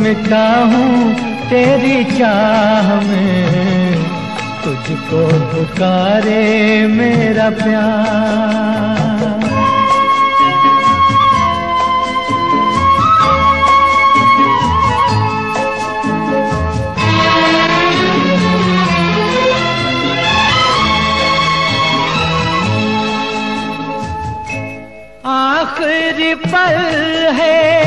मिटा हूँ तेरी चाह में। तुझको पुकारे मेरा प्यार। आखिरी पल है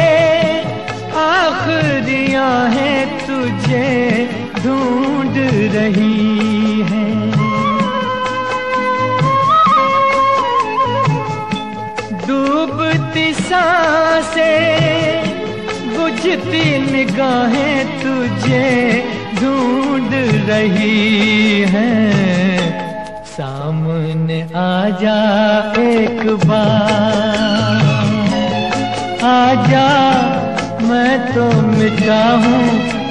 निगाहें तुझे ढूंढ रही हैं। सामने आ जा एक बार। आजा मैं तो मिटा हूँ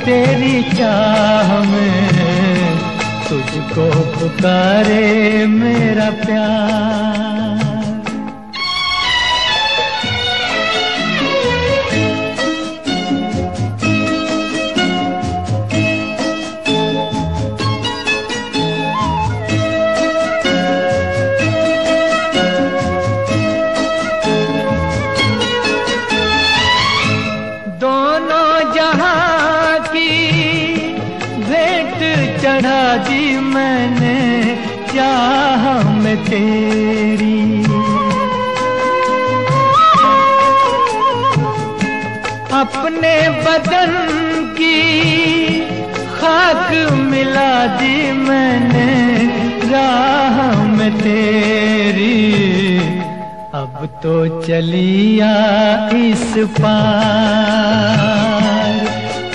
तेरी चाह में। तुझको पुकारे मेरा प्यार। तो चलिया इस पार।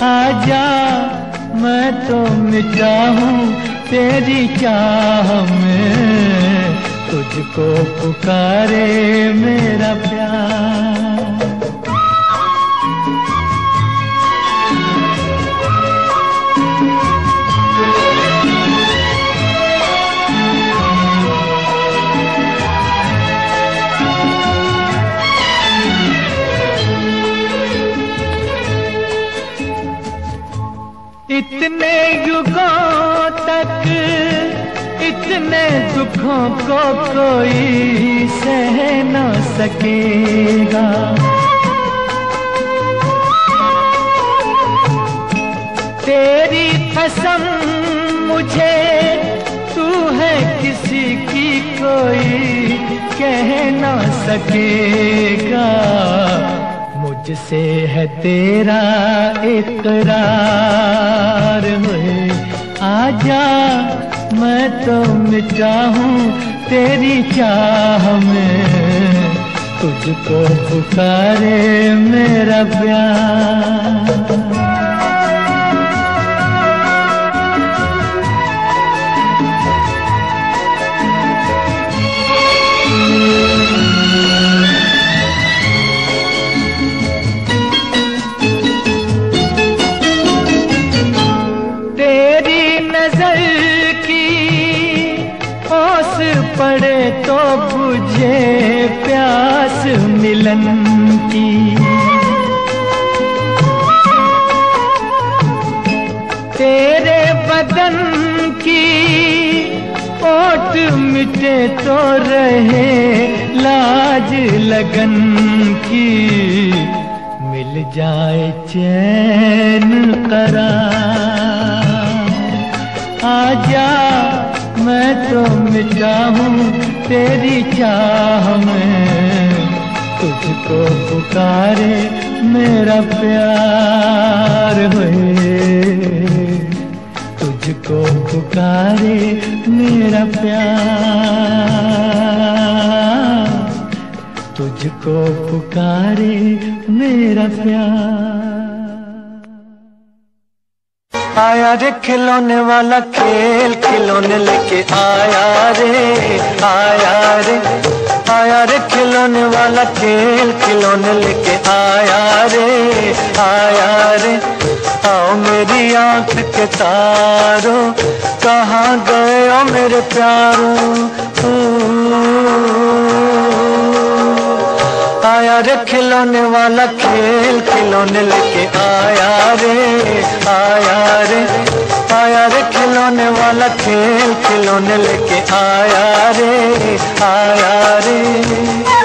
आजा, मैं तो मिटा हूँ तेरी चाह में तुझको पुकारे मेरा युगों तक, इतने दुखों को कोई सह न सकेगा। तेरी कसम मुझे, तू है किसी की कोई कह न सकेगा। मुझसे है तेरा इकरार हुए। आजा, मैं तो मिटा हूँ तेरी चाह में। तुझको पुकारे मेरा प्यार। प्यास मिलन की। तेरे बदन की ओट मिटे तो रहे लाज लगन की। मिल जाए चैन करार। आजा मैं तो मिटा हूँ तेरी चाह में तुझको पुकारे मेरा प्यार हुए तुझको पुकारे मेरा प्यार। तुझको पुकारे मेरा प्यार। आया रे खिलौने वाला खेल, खिलौने लेके आया रे आया रे। आया रे खिलौने वाला खेल, खिलौने लेके आया रे आया रे। आओ मेरी आँख के तारो, कहाँ गए ओ मेरे प्यारों? आया रे खिलौने वाला खेल, खिलौने लेके आया रे आया रे। आया रे खिलौने वाला खेल, खिलौने लेके आया रे आया रे।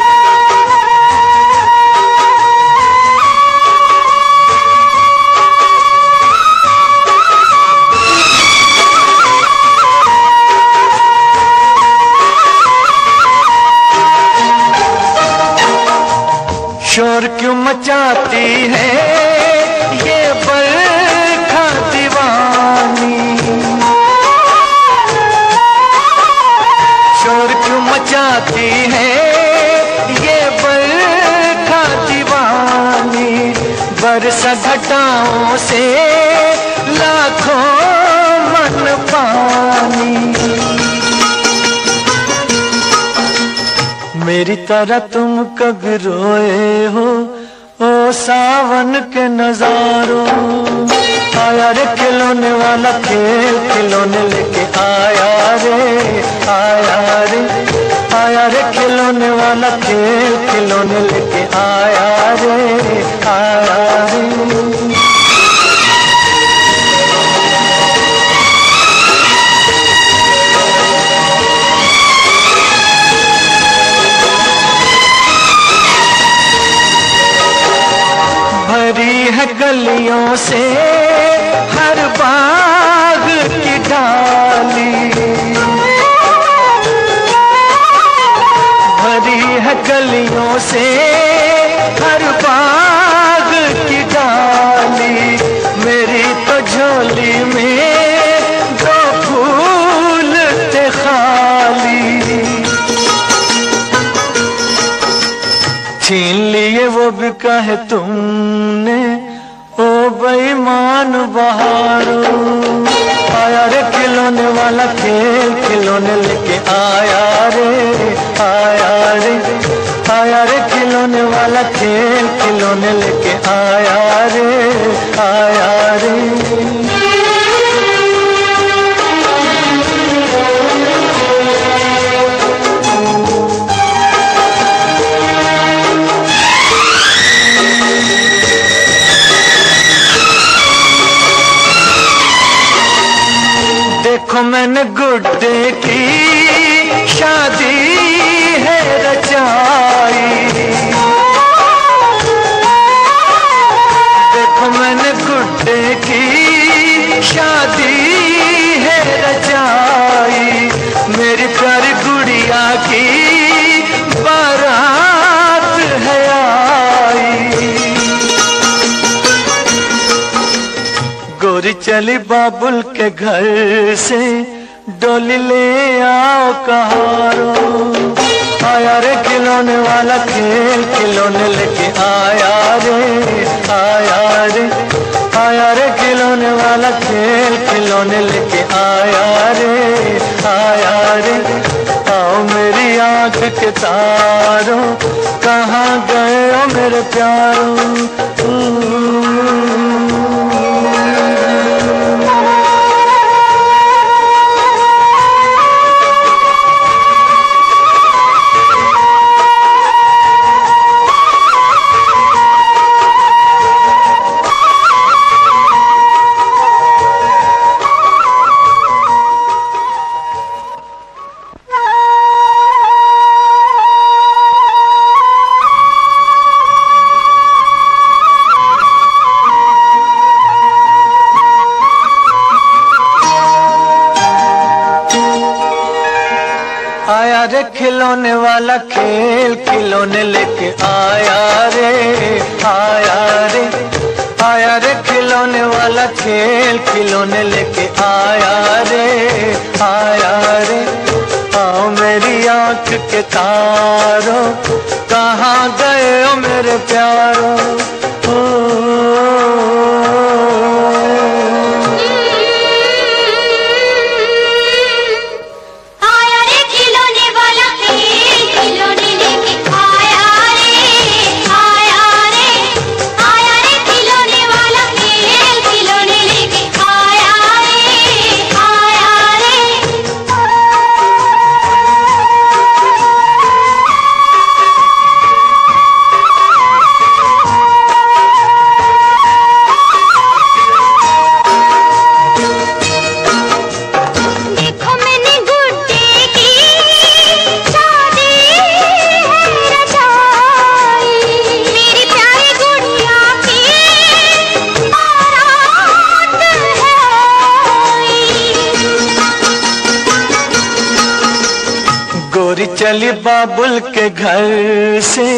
मचाती है ये बरखा दीवानी। शोर क्यों मचाती है ये बरखा दीवानी? बरसा घटाओं से लाखों मन पानी। मेरी तरह तुम कब रोए हो? सावन के नजारों, आया रे खिलौने वाला खेल, खिलौने लेके आया रे आया रे आया रे खिलौने वाला खेल, खिलौने लेके आया रे आया रे। गलियों से हर बाग की डाली। भरी है गलियों से हर बाग की डाली। मेरी तो झोली में दो फूल थे खाली। छीन लिए वो भी कहे तुमने खिलौने लेके आया रे आया बाबुल के घर से डोली ले आओ कहारो। आया रे खिलौने वाला खेल, खिलौने लेके आया रे आया रे। आया रे खिलौने वाला खेल, खिलौने लेके आया रे आया रे। आओ मेरी आँख के तारों, कहाँ गए हो मेरे प्यारों? खिलौने वाला खेल खिलौने लेके आया रे आया रे आया रे। खिलौने वाला खेल खिलौने लेके आया रे आया रे। आओ मेरी आँख के तारों, कहाँ गए हो मेरे प्यारों? घर से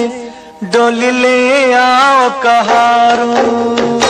डोली ले आओ कहारो।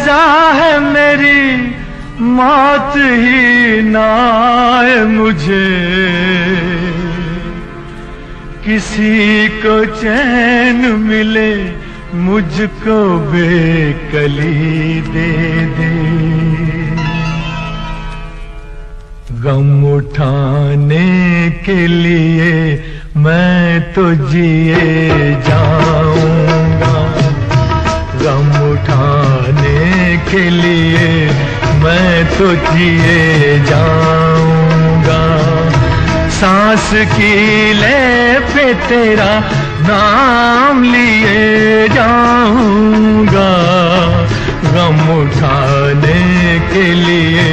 सजा है मेरी, मौत ही नाए मुझे। किसी को चैन मिले, मुझको बेकली दे दे। गम उठाने के लिए मैं तो जिए जाऊँगा के लिए मैं तो जिए जाऊँगा। सांस की ले पे तेरा नाम लिए जाऊँगा। गम उठाने के लिए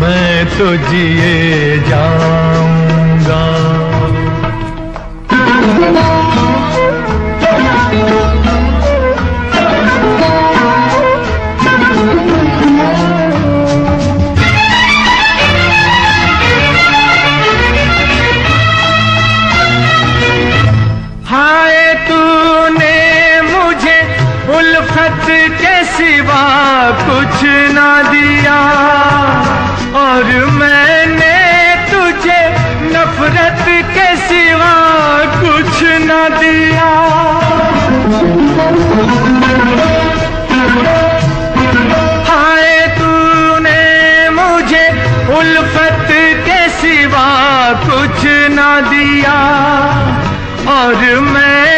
मैं तो जिए जाऊँगा। कुछ ना दिया और मैंने तुझे नफरत के सिवा कुछ ना दिया। हाय तूने मुझे उल्फत के सिवा कुछ ना दिया और मैंने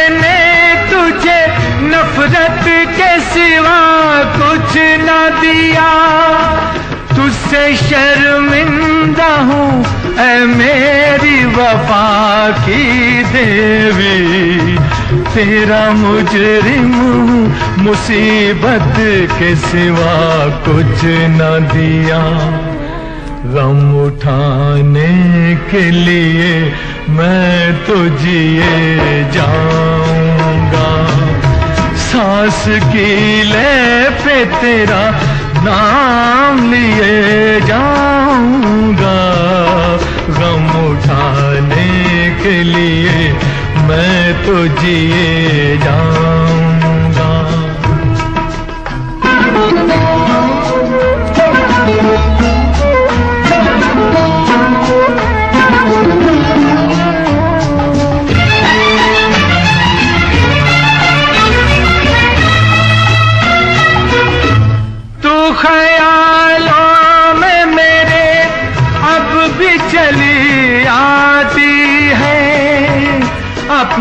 सिवा कुछ न दिया। तुझसे शर्मिंदा हूँ, ऐ मेरी वफा की देवी। तेरा मुजरिम मुसीबत के सिवा कुछ न दिया। गम उठाने के लिए मैं तो जिए जाऊँगा। सांस की ले पे तेरा नाम लिए जाऊँगा। गम उठाने के लिए मैं तो जिए जाऊँगा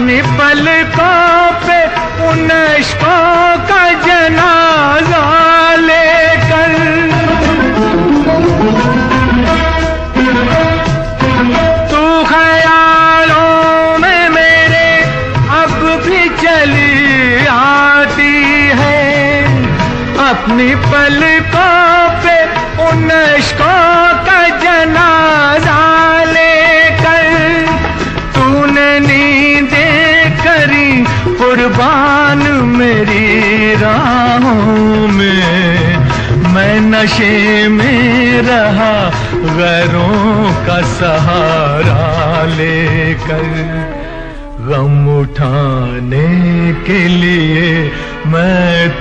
निपल उ पा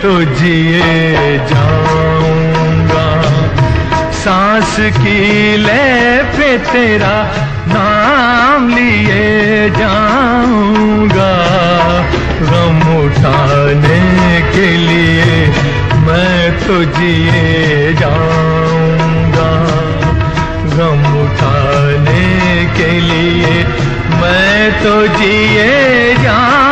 तो जिए जाऊँगा। सांस की ले पे तेरा नाम लिए जाऊँगा। गम उठाने के लिए मैं तो जिए जाऊँगा। गम उठाने के लिए मैं तो जिए जाऊँगा।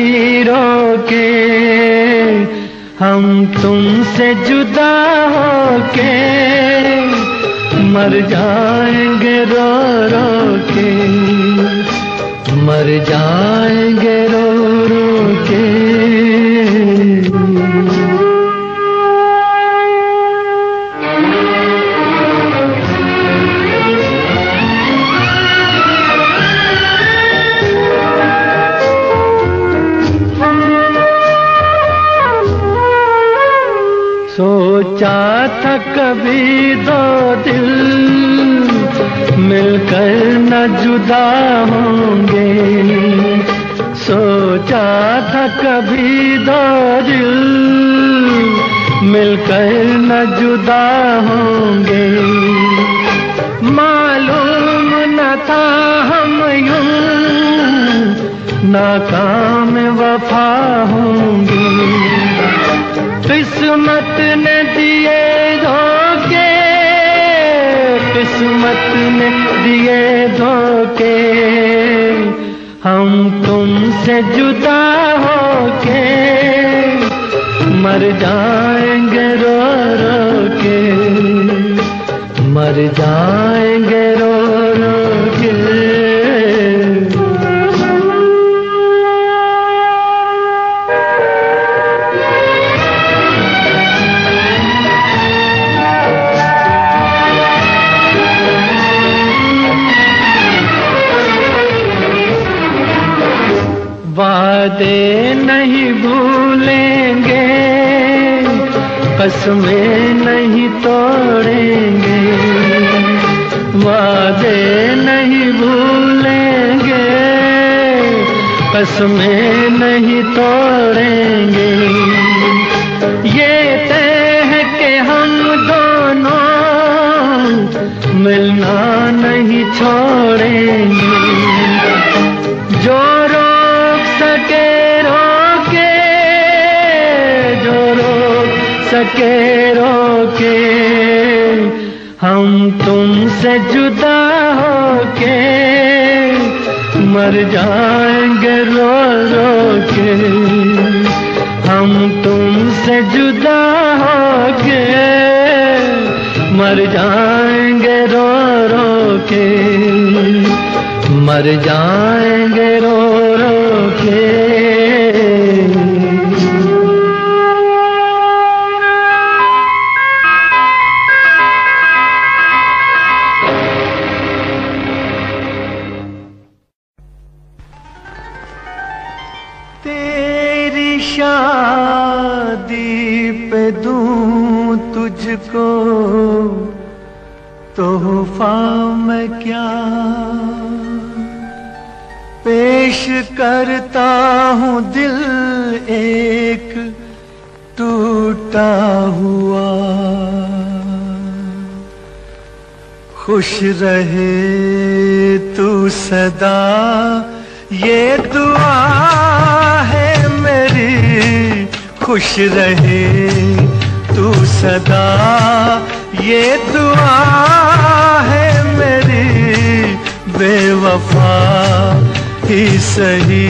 कोई रोके हम तुमसे जुदा हो के मर जाएँगे रो रो के। मर जाएँगे रो रो के। सोचा था कभी दो दिल मिलकर न जुदा होंगे। सोचा था कभी दो दिल मिलकर न जुदा होंगे। मालूम न था हम यूँ नाकाम वफा होंगे। किस्मत ने दिए धोखे, किस्मत ने दिए धोखे। हम तुमसे जुदा होके मर जाएँगे रो रो के। मर जाएँगे रो रो के। वादे नहीं भूलेंगे, कसमें नहीं तोड़ेंगे, वादे नहीं भूलेंगे, कसमें नहीं तोड़ेंगे। ये तय है कि हम दोनों मिलना नहीं छोड़ेंगे। जो सके रोके, हम तुमसे जुदा होके मर जाएँगे रो रो के। हम तुमसे जुदा होके मर जाएँगे रो रो के। मर जाएँगे रो रो के। दूँ तुझको, तोहफा मैं क्या? पेश करता हूँ दिल एक, टूटा हुआ। खुश रहे तू सदा, ये दुआ खुश रहे तू सदा। ये दुआ है मेरी बेवफा। ही सही,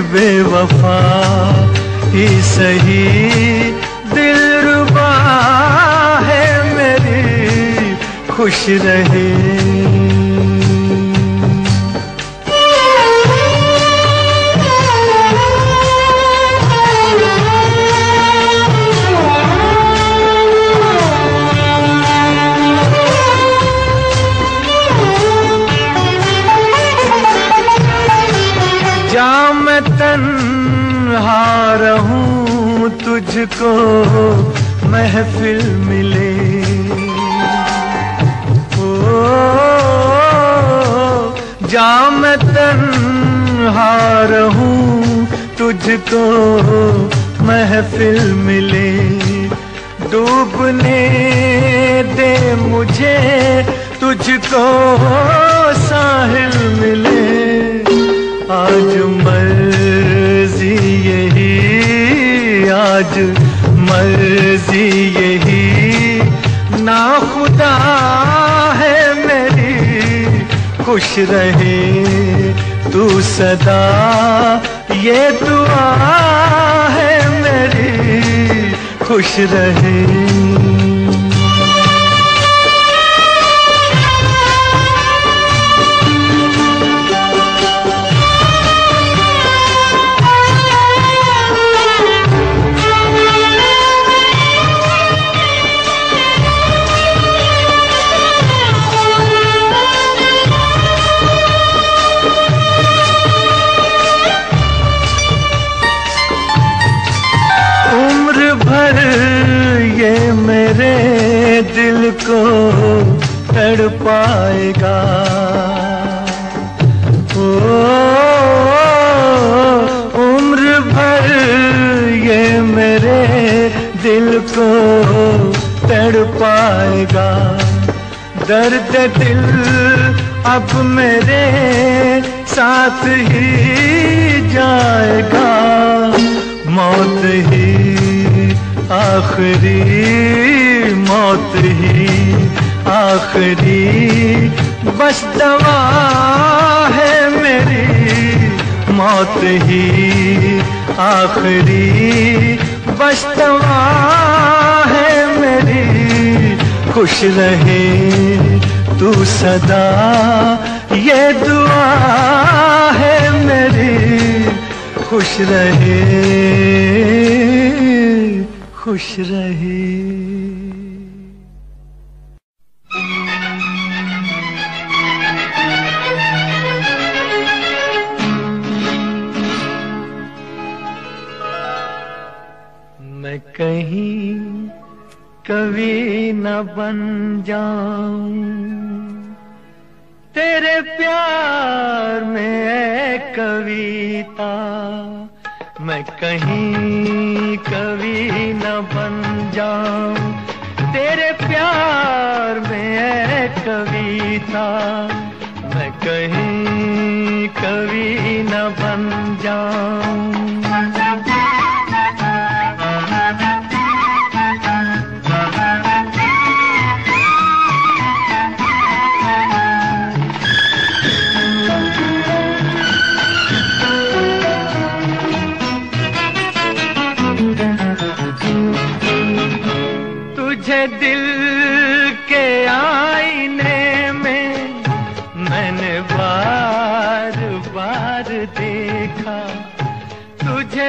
बेवफा। ही सही, दिल रुबा है मेरी। खुश रहे। तुझको महफिल मिले। ओ जा मैं तन्हा रहूँ तुझको महफिल मिले। डूबने दे मुझे तुझको साहिल मिले। आज मर्ज़ी यही। ना खुदा है मेरी, खुश रहे तू सदा। ये दुआ है मेरी, खुश रहे। तड़ पाएगा। ओ, उम्र भर ये मेरे दिल को तड़ पाएगा। दर्द दिल अब मेरे साथ ही जाएगा। मौत ही, आखिरी मौत ही। आखिरी, बस दवा है मेरी। मौत ही आखिरी, बस दवा है मेरी। खुश रहे तू सदा, ये दुआ है मेरी। खुश रहे खुश रहे।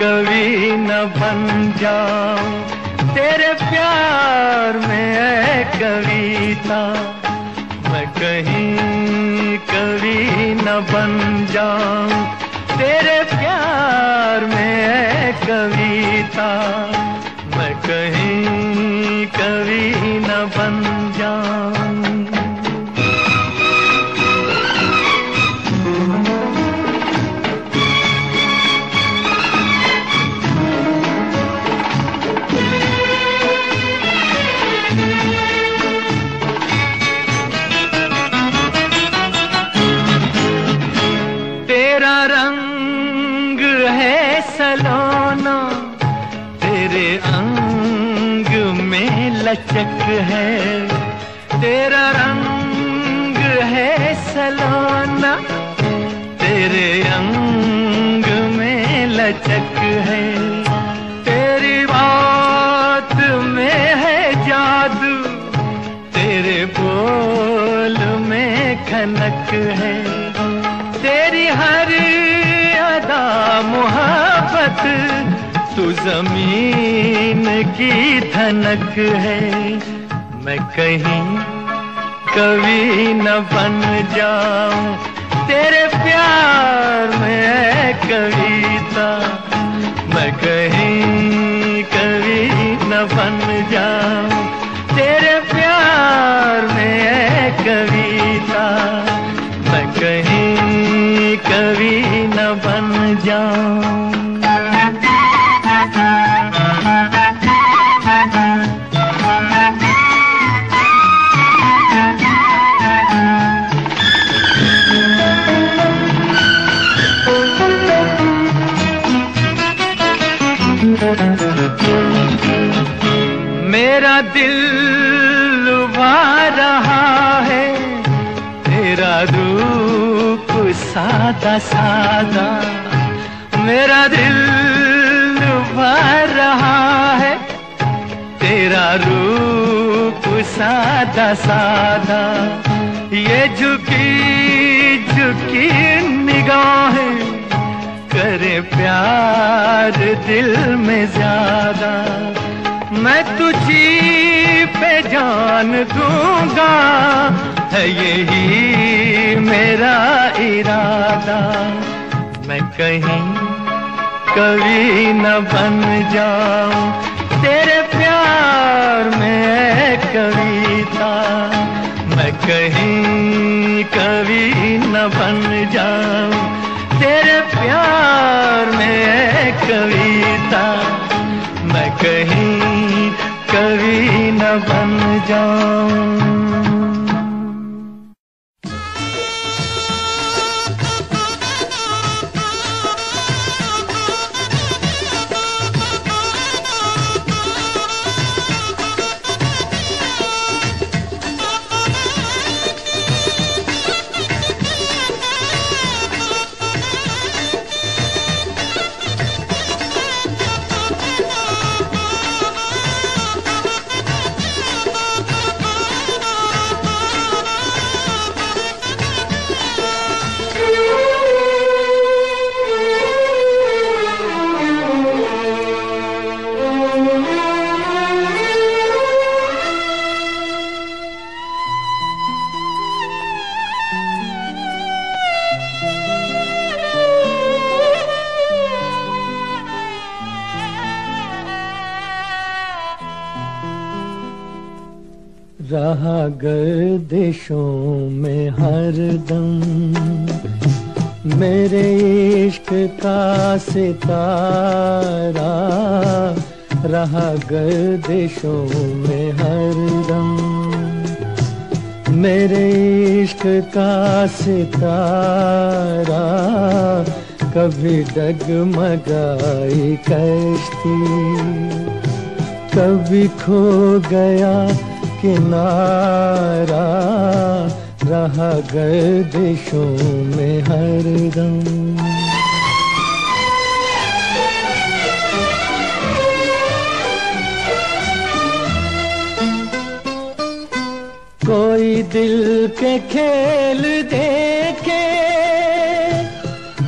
कभी न बन जाऊँ। तेरे प्यार में है कविता मैं कहीं कभी न बन जाऊँ। तेरे प्यार में है कविता मैं कहीं कवि न बन जाऊँ। लचक है, तेरा रंग है सलोना, तेरे अंग में लचक है, तेरी बात में है जादू, तेरे बोल में खनक है, तेरी हर अदा मोहब्बत तू ज़मीन की धनक है। मैं कहीं कभी न बन जाऊँ। तेरे प्यार में कविता मैं कहीं कभी न बन जाऊँ। तेरे प्यार में कविता मैं कहीं कभी न बन जाऊँ। सादा सादा। मेरा दिल लुभा रहा है। तेरा रूप सादा सादा। ये झुकी झुकी निगाहें करे प्यार दिल में ज़्यादा। मैं तुझी पे जान दूँगा। है यही मेरा इरादा। मैं कहीं कभी न बन जाऊँ। तेरे प्यार में कविता मैं कहीं कभी न बन जाऊँ। तेरे प्यार में कविता मैं कहीं कभी न बन जाऊँ। गर्दिशों में हर दम। मेरे इश्क का सितारा रहा गर्दिशों में हर दम। मेरे इश्क का सितारा कभी डगमगाई कश्ती। कभी खो गया किनारा रहा गर्दिशों में हरदम कोई दिल के खेल देखे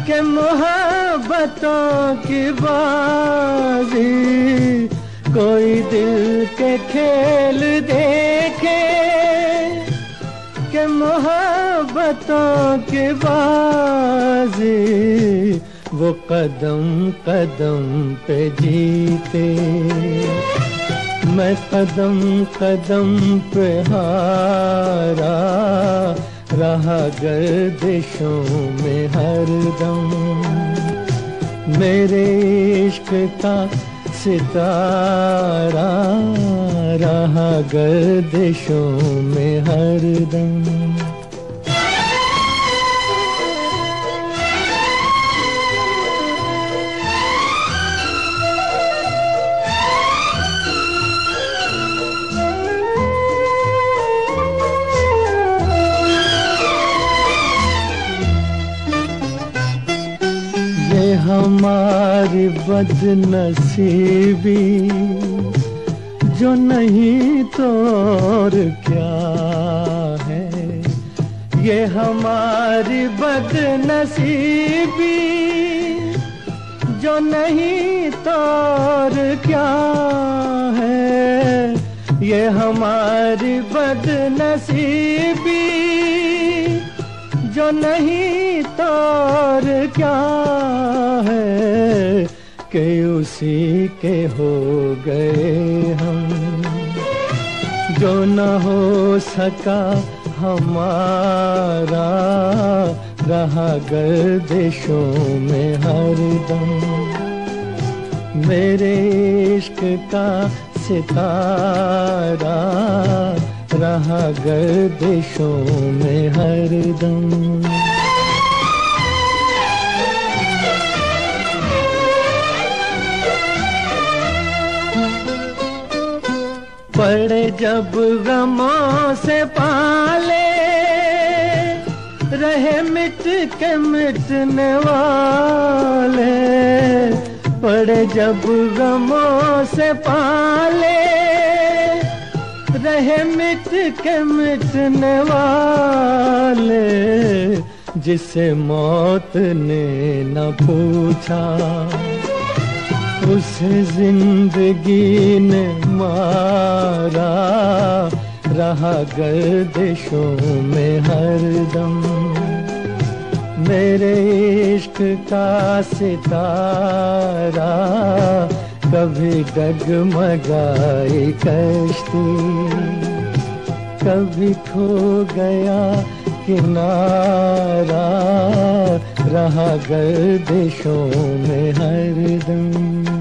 के मोहब्बतों की बाजी कोई दिल के खेल देखे के मोहब्बतों के बाजी वो कदम कदम पे जीते। मैं कदम कदम पे हारा, रहा गर्दिशों में हरदम। मेरे इश्क का सितारा रहा गर्दिशों में हरदम हमारी बदनसीबी, जो नहीं तो और क्या है? ये हमारी बदनसीबी, जो नहीं तो और क्या है? ये हमारी बदनसीबी जो नहीं तो और क्या है? कि उसी के हो गए हम। जो न हो सका हमारा, रहा गर्दिशों में हर दम। मेरे इश्क का सितारा रहा गर्दिशों में हरदम पड़े जब गमों से पाले, रहे मिट के मिटने वाले। पड़े जब गमों से पाले रहे मिट के मिटने वाले, जिसे मौत ने न पूछा। उसे ज़िंदगी ने मारा, रहा गर्दिशों में हरदम मेरे इश्क का सितारा कभी डगमगाई कश्ती कभी खो गया किनारा रहा गर्दिशों में हरदम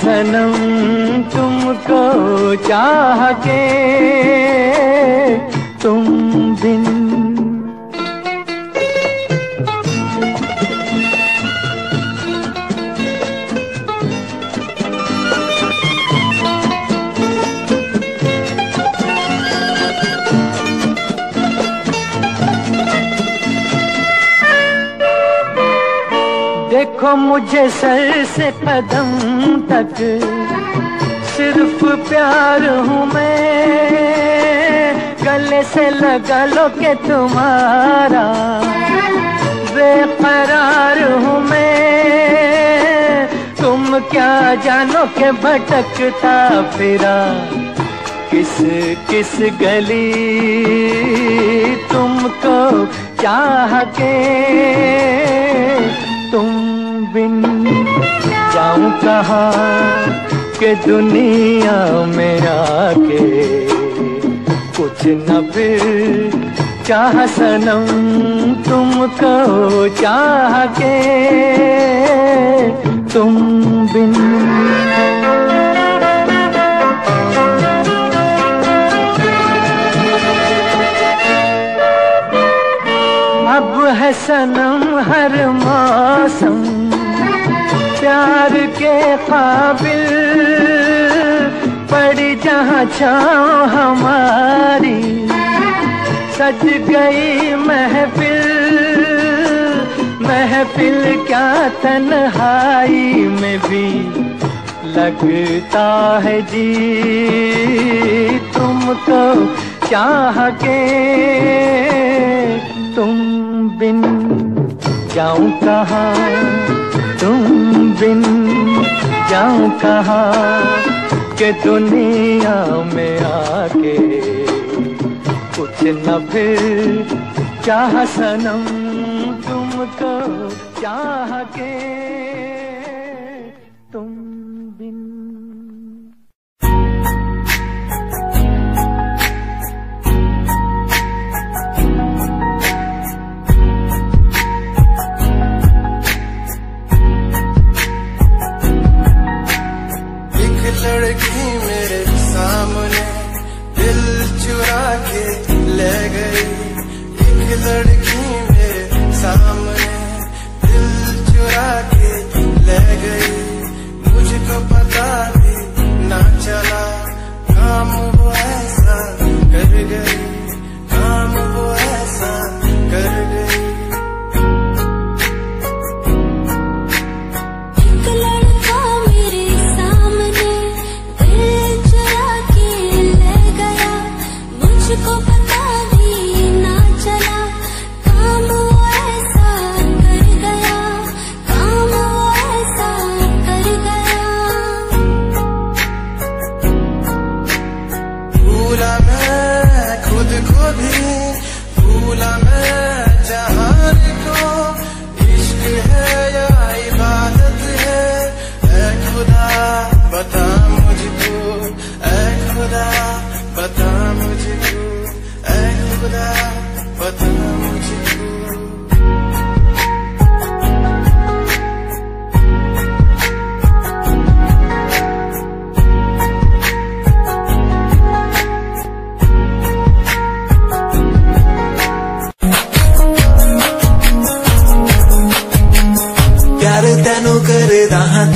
सनम देखो मुझे सर से कदम तक। सिर्फ़ प्यार हूँ मैं। गले से लगा लो के तुम्हारा। बेकरार हूँ मैं। तुम क्या जानो के भटकता फिरा। किस किस गली तुमको चाह के। बिन जाऊँ कहा के दुनिया में आके? कुछ न फिर चाह सनम तुमको चाह के। तुम बिन अब है सनम हर मौसम प्यार के काबिल पड़ी जहाँ छाँव हमारी। सज गई महफिल महफिल क्या तन्हाई में भी लगता है जी। तुमको चाह के तुम बिन जाऊँ कहा? तुम बिन जाऊँ कहा के दुनिया में आके कुछ न फिर चाह सनम तुमको चाह के लड़की मेरे सामने, दिल चुरा के ले गई। एक लड़की मेरे सामने, दिल चुरा के ले गई। मुझको पता भी ना चला, काम वो ऐसा कर गई।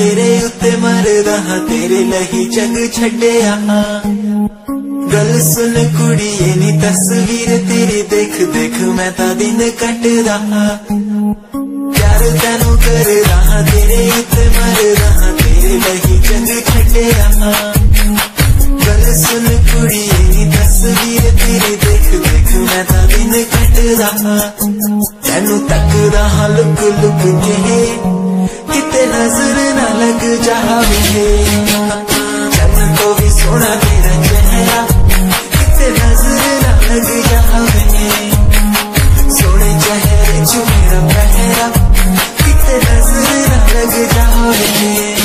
ਤੇਰੇ ਉੱਤੇ ਮਰਦਾ ਹਾਂ ਤੇਰੇ ਲਈ ਜਗ ਛੱਡਿਆ ਗੱਲ ਸੁਣ ਕੁੜੀਏ ਨੀ ਤਸਵੀਰ ਤੇਰੀ ਦੇਖ ਦੇਖ ਮੈਂ ਤਾਂ ਦਿਨ ਕੱਟਦਾ ਹਾਂ ਪਿਆਰ ਤੈਨੂੰ ਕਰਦਾ ਹਾਂ ਤੇਰੇ ਉੱਤੇ ਮਰਦਾ ਹਾਂ ਤੇਰੇ ਲਈ ਜਗ ਛੱਡਿਆ ਗੱਲ ਸੁਣ ਕੁੜੀਏ ਨੀ ਤਸਵੀਰ ਤੇਰੀ ਦੇਖ ਦੇਖ ਮੈਂ ਤਾਂ ਦਿਨ ਕੱਟਦਾ ਹਾਂ ਤੈਨੂੰ ਤੱਕਦਾ ਹਾਂ ਲੁਕ ਲੁਕ ਕੇ ते नज़र न लग जावे चन को भी सोना तेरा चेहरा ते नज़र न लग जावे सोने चेहरे चु मेरा पहरा ते नज़र न लग जावे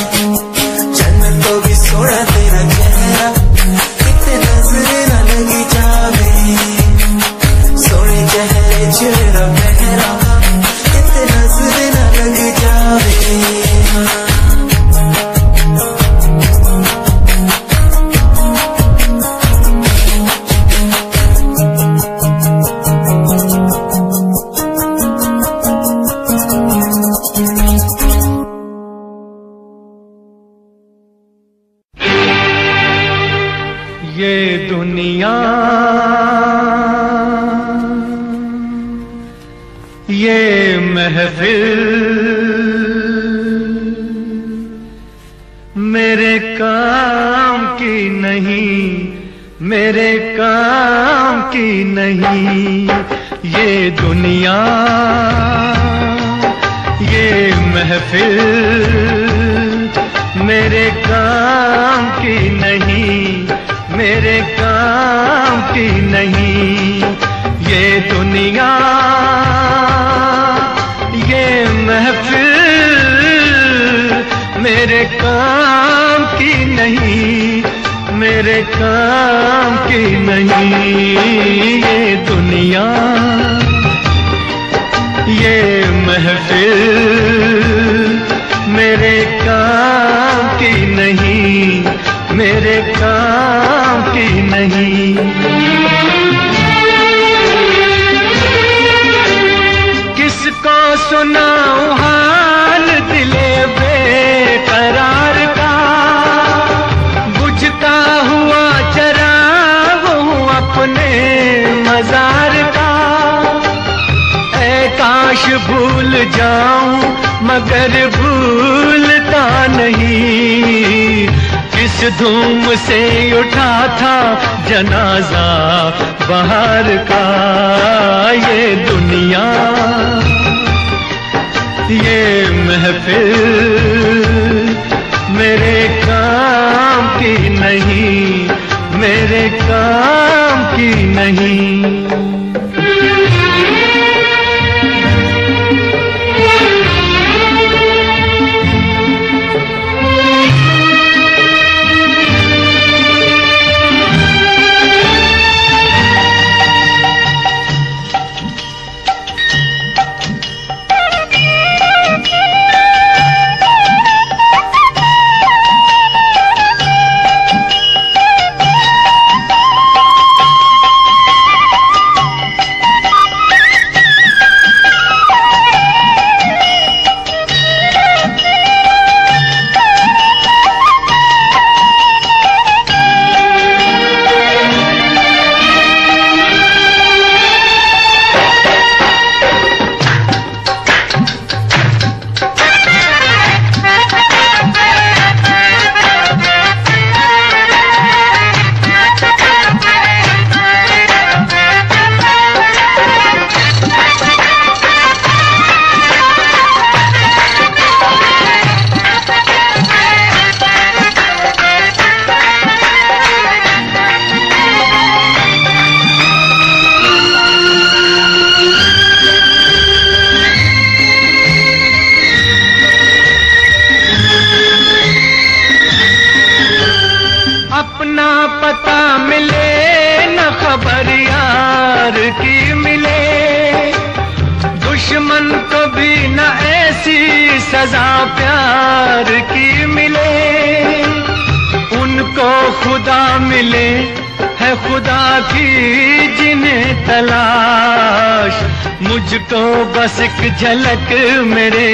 बस एक झलक मेरे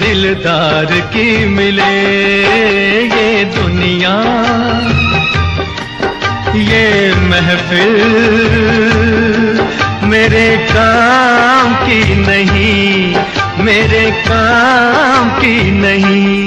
दिलदार की मिले। ये दुनिया, ये महफिल मेरे काम की नहीं, मेरे काम की नहीं।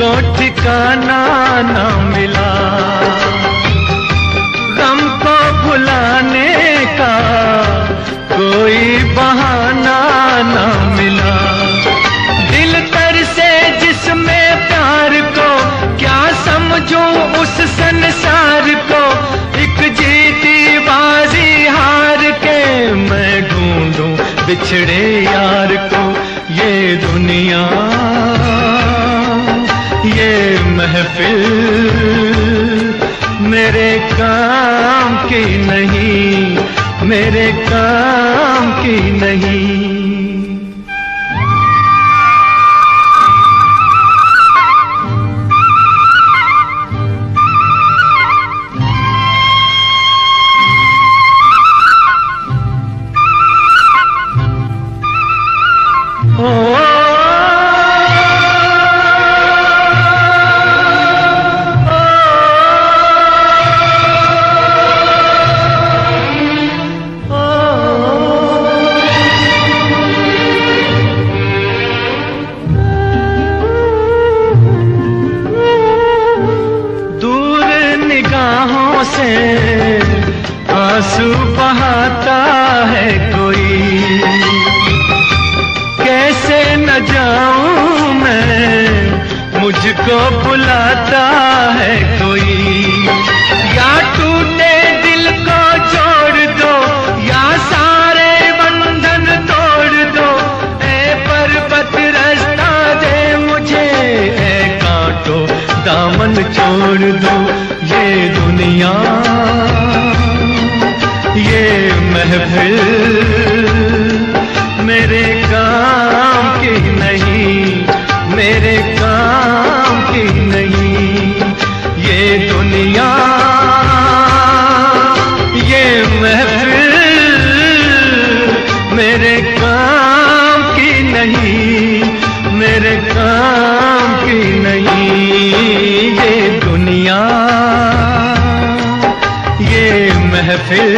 को ठिकाना ना महफिल मेरे काम की नहीं मेरे काम काम की नहीं। ये दुनिया, ये महफिल मेरे काम की नहीं, मेरे काम की नहीं। ये दुनिया, ये महफिल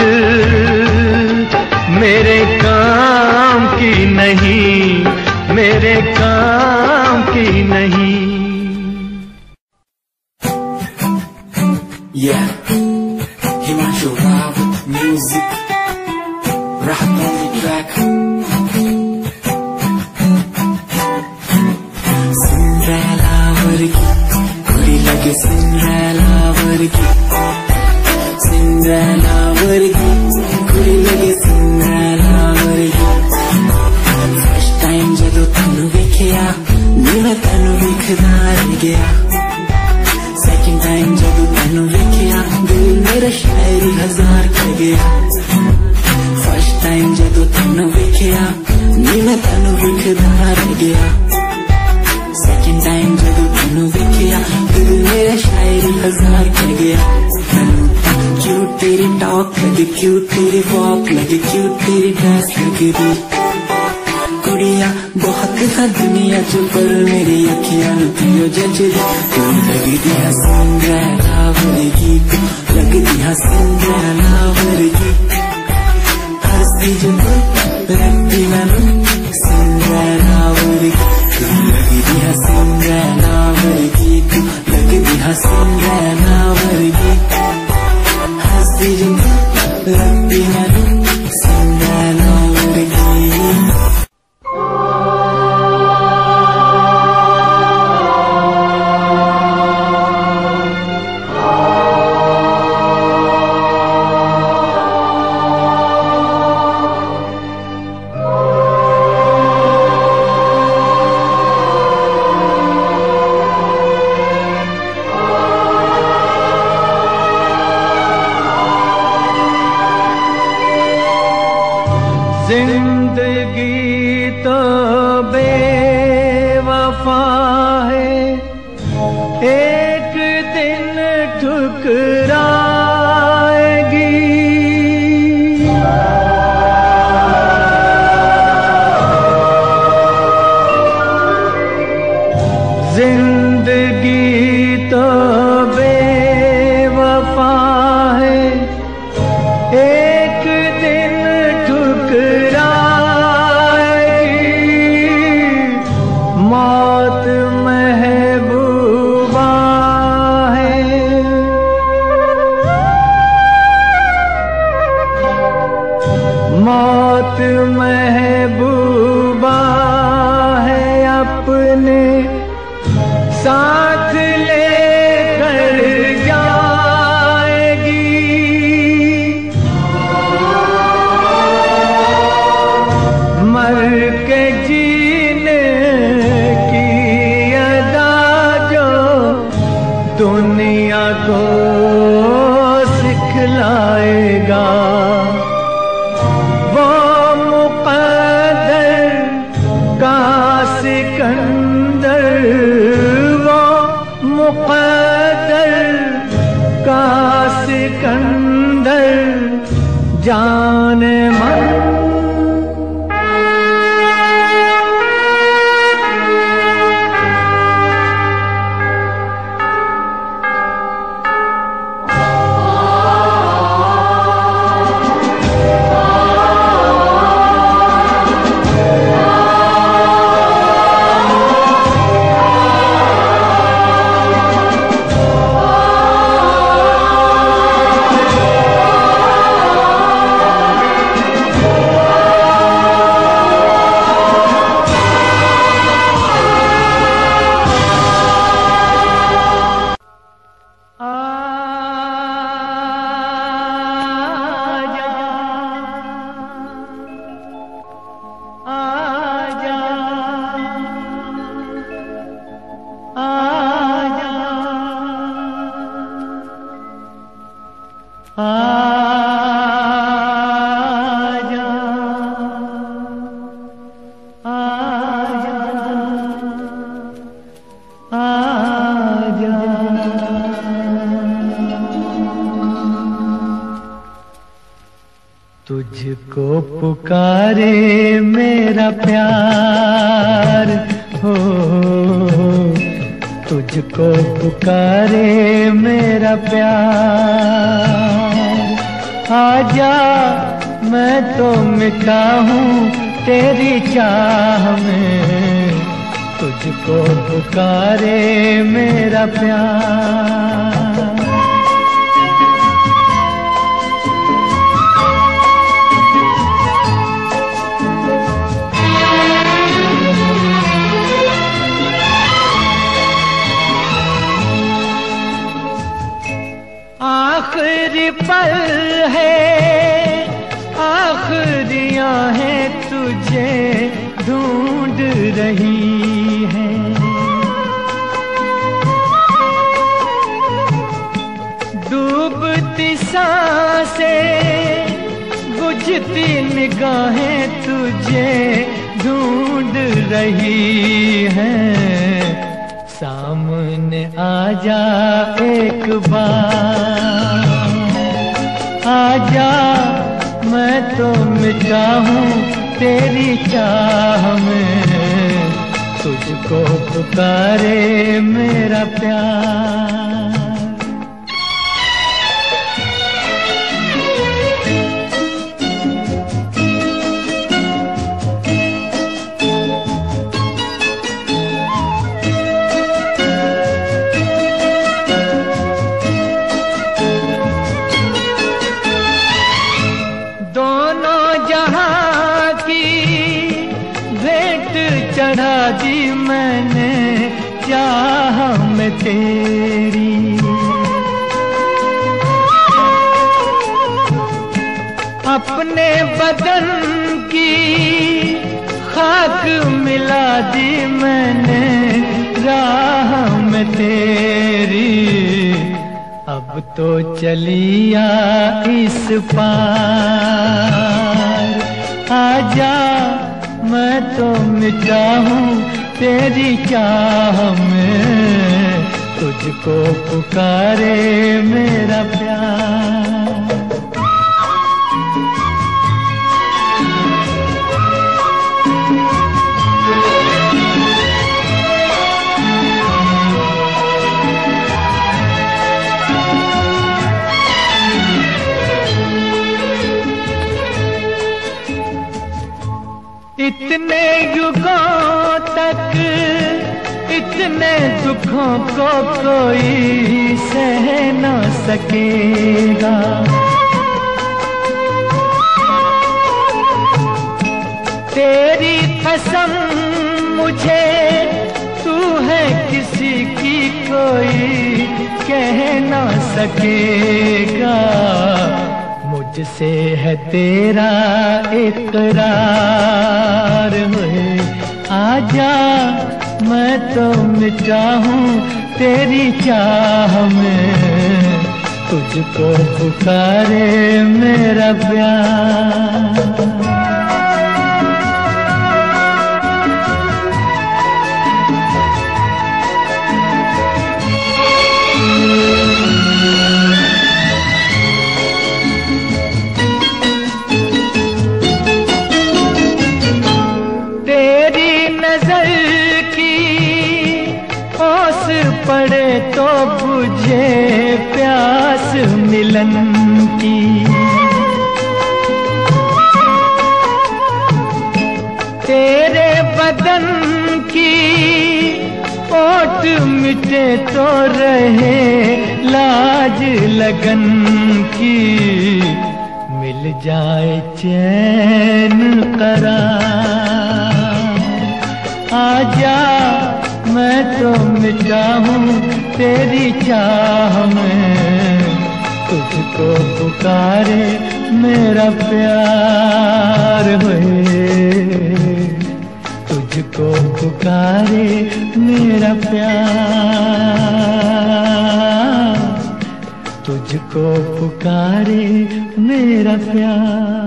सिकंदर जान मेरा प्यार इतने दुखों को कोई सह न सकेगा। तेरी कसम मुझे तू है किसी की कोई कह न सकेगा। मुझसे है तेरा इकरार हुए, आजा मैं तो मिटा हूँ तेरी चाह में। तुझको पुकारे मेरा प्यार। तेरे बदन की ओट मिटे तो रहे लाज लगन की। मिल जाए चैन करार। आजा मैं तो मिटा हूँ तेरी चाह में। तुझको पुकारे मेरा प्यार होए। तुझको पुकारे मेरा प्यार। तुझको पुकारे मेरा प्यार।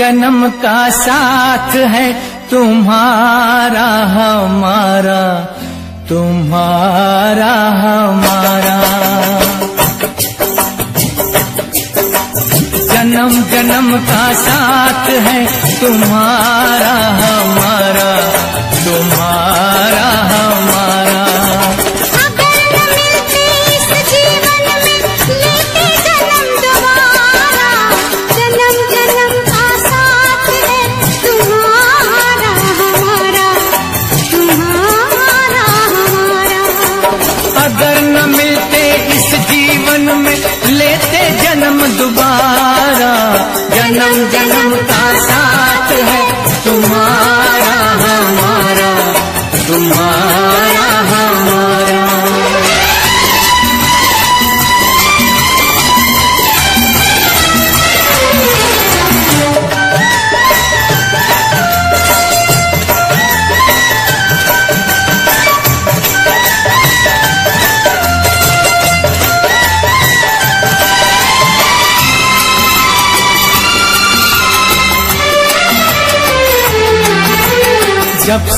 जन्म का साथ है तुम्हारा, हमारा तुम्हारा, हमारा। जन्म जन्म का साथ है तुम्हारा, हमारा, तुम्हारा।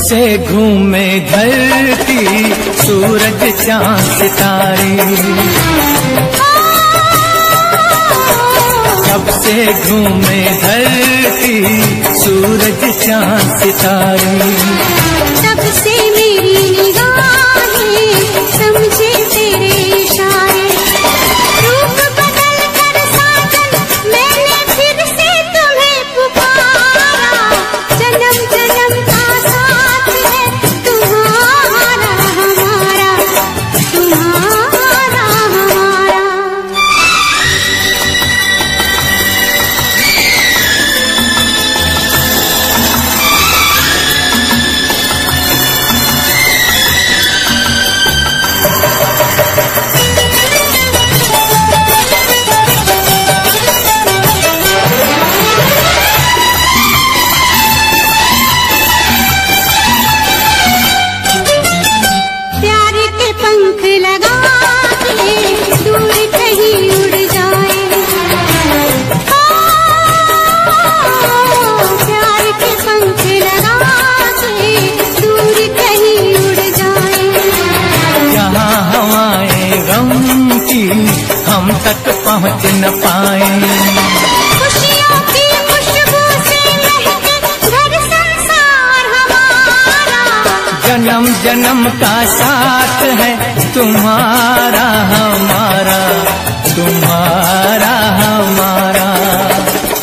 से घूमे धरती सूरज चाँद सितारे। सबसे घूमे धरती सूरज चाँद सितारे। तब पहुँच न पाए। जन्म जन्म का साथ है तुम्हारा हमारा तुम्हारा हमारा।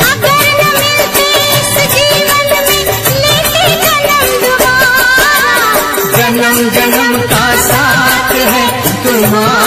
अगर न मिलते इस जीवन में लेते जन्म जन्म जन्म का साथ है तुम्हारा।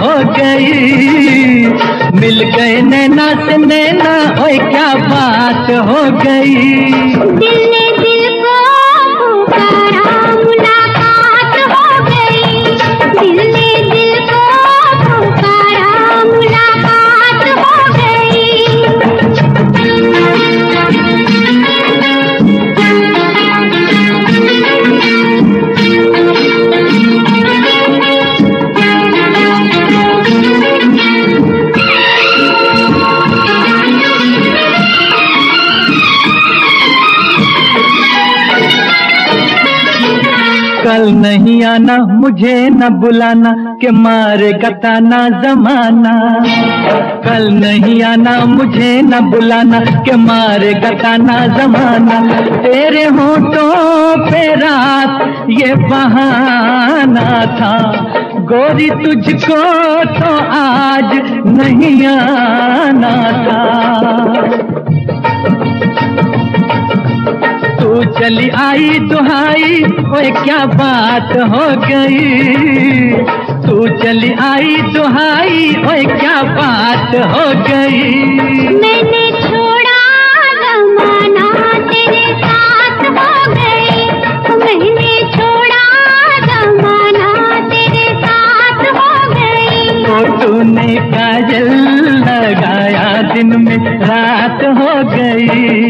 हो गई। मिल गए नैना से नैना ओए क्या बात हो गई। मुझे न बुलाना के मारे गताना जमाना। कल नहीं आना, मुझे न बुलाना के मारे गताना जमाना। तेरे होठों पे रात, ये बहाना था। गोरी तुझको तो आज नहीं आना था। चली आई दुहाई ओए क्या बात हो गई? तू चली आई दुहाई ओए क्या बात हो गई? मैंने छोड़ा जमाना तेरे साथ हो गई। मैंने छोड़ा जमाना तेरे साथ हो गई। तो तूने काजल लगाया दिन में रात हो गई।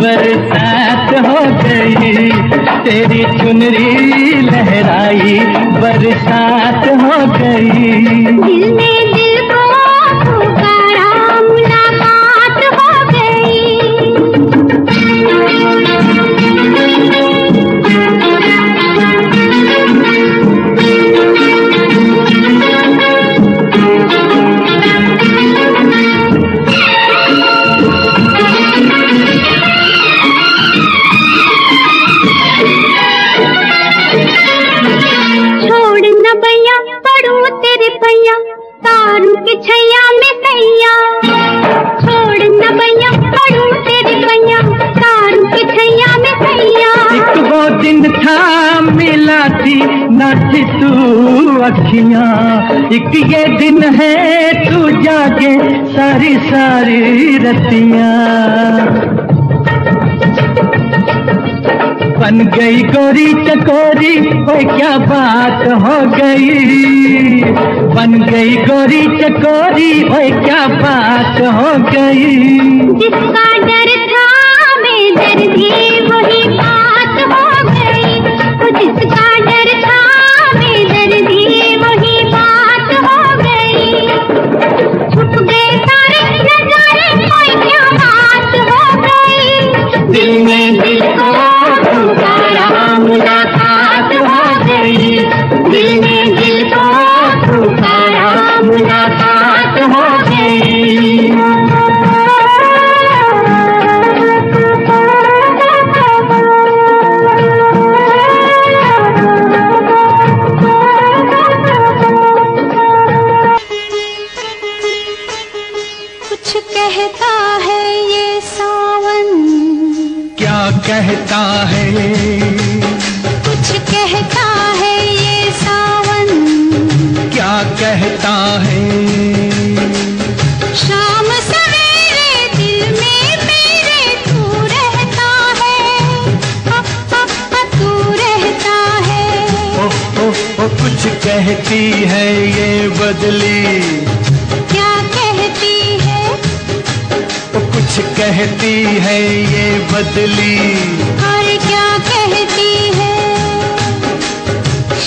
बरसात हो गई तेरी चुनरी लहराई बरसात हो गई। ये दिन है तू जागे सारी सारी रतिया। बन गई गोरी चकोरी वो क्या बात हो गई। बन गई गोरी चकोरी वो क्या बात हो गई।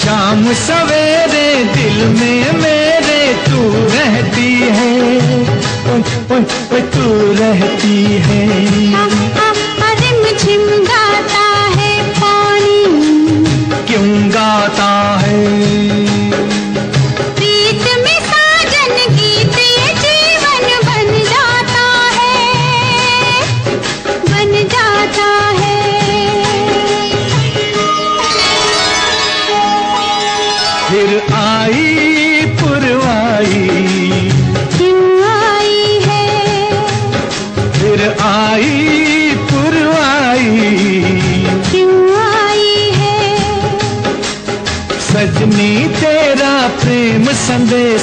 शाम सवेरे दिल में मेरे तू रहती है तू रहती है हाँ, हाँ,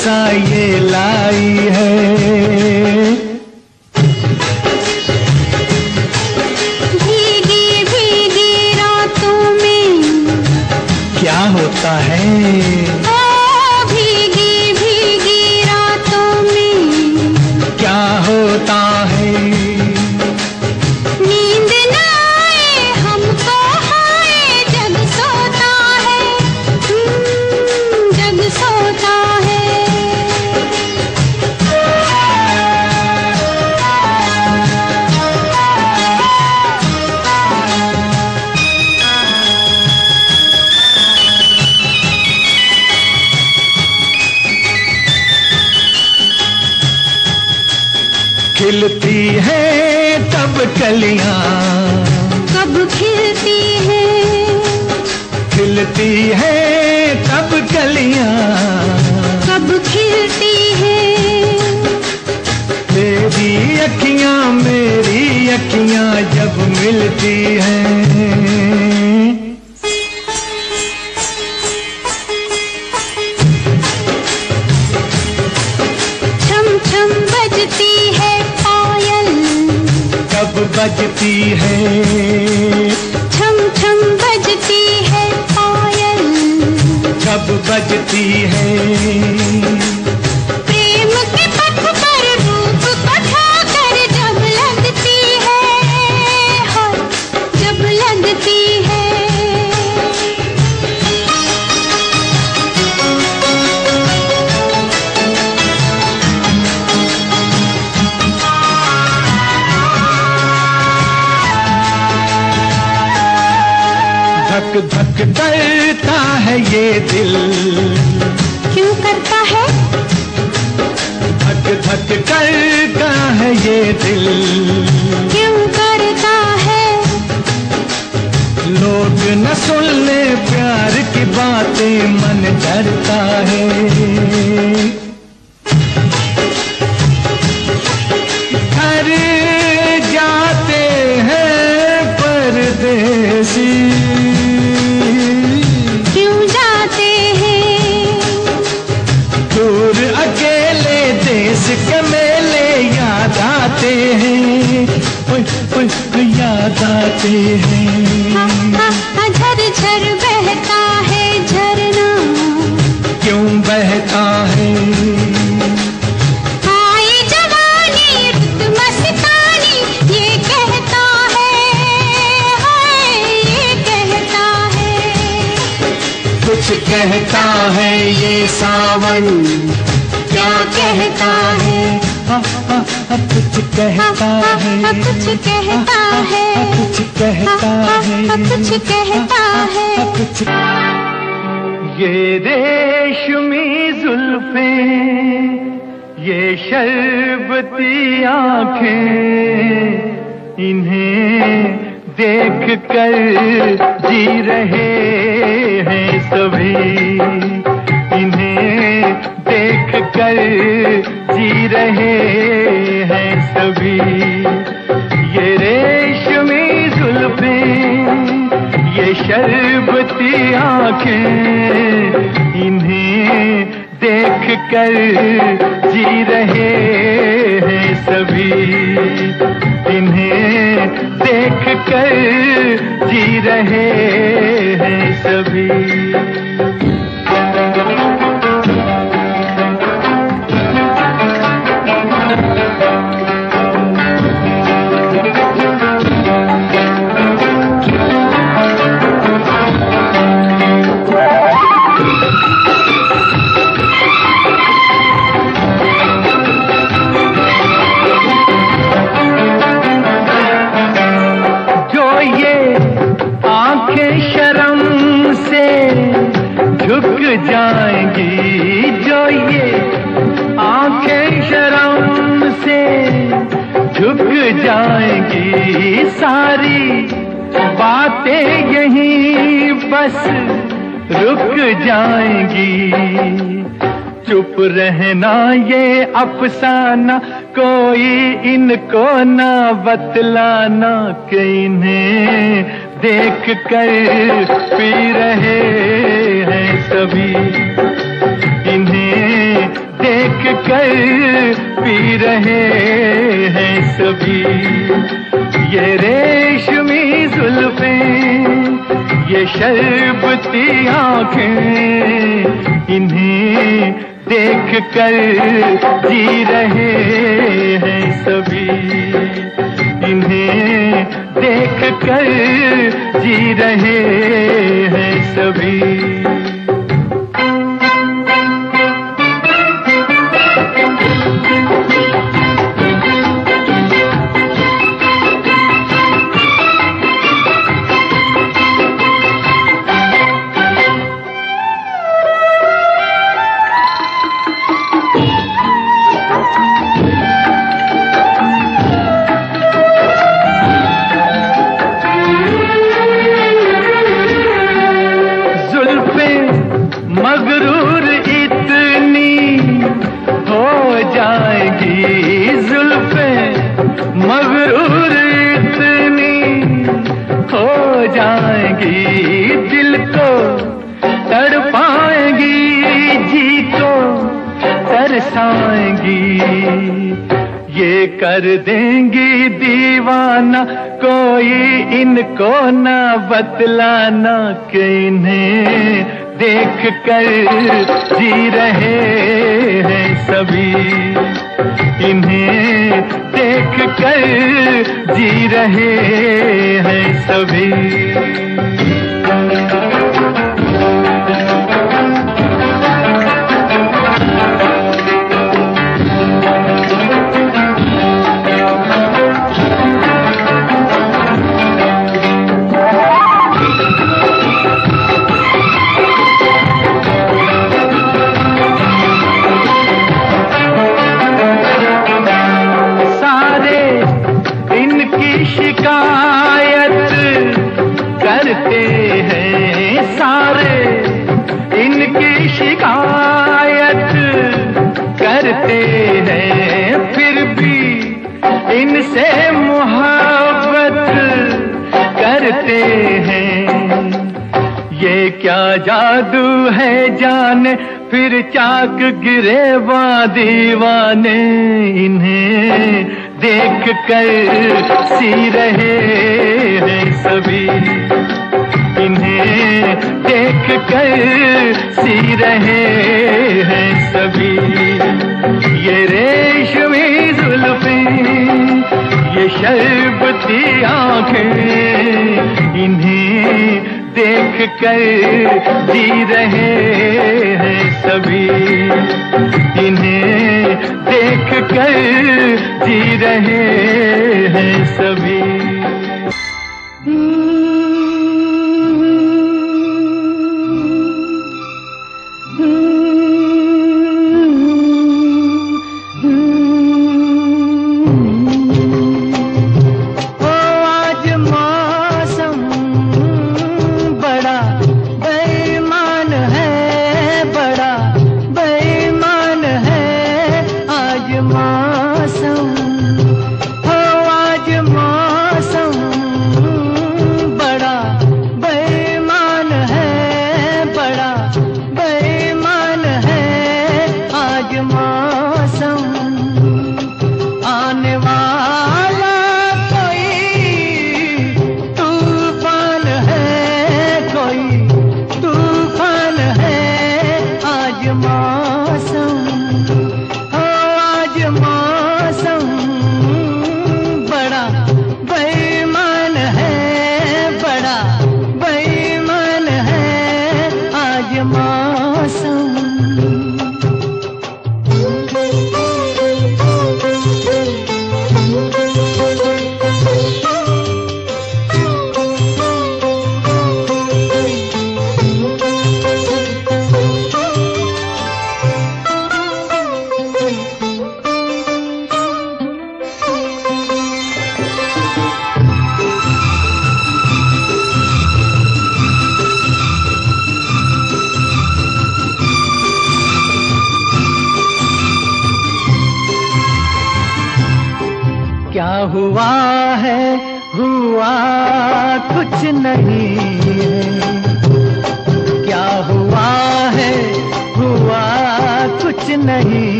say कहता है। हाँ, हाँ, कुछ कहता है हाँ, कुछ कहता है कुछ कहता हाँ, कुछ कहता है हाँ, कुछ ये रेशमी जुल्फे ये शरबती आँखें इन्हें देख कर जी रहे हैं सभी। इन्हें देख कर जी रहे हैं सभी। ये रेशमी जुल्फे, ये शरबती आँखें, इन्हें देख कर जी रहे हैं सभी। इन्हें देख कर जी रहे हैं सभी। बस रुक जाएँगी। चुप रहना ये अफसाना, कोई इनको ना बतलाना कि इन्हें देख कर पी रहे हैं सभी। इन्हें देख कर पी रहे हैं सभी। ये रेशमी जुल्फे ये शर्बती आँखें इन्हें देख कर जी रहे हैं सभी। इन्हें देख कर जी रहे हैं सभी। कर देंगी दीवाना, कोई इनको ना बतलाना कि इन्हें देख कर जी रहे हैं सभी। इन्हें देख कर जी रहे हैं सभी। गिरे वा दीवाने इन्हें देख कर सी रहे हैं सभी। इन्हें देख कर सी रहे हैं सभी। ये रेशमी जुल्फे, ये शर्बती आँखें, इन्हें देख कर जी रहे सभी इन्हें देख कर जी रहे हैं सभी।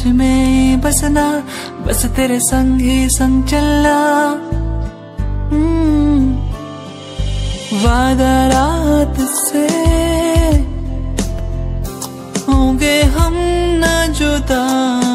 मुझमें बसना, बस तेरे संग ही संग चलना। हम्म, वादा रात से होंगे हम न जुदा।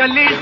ಕಲಿಸ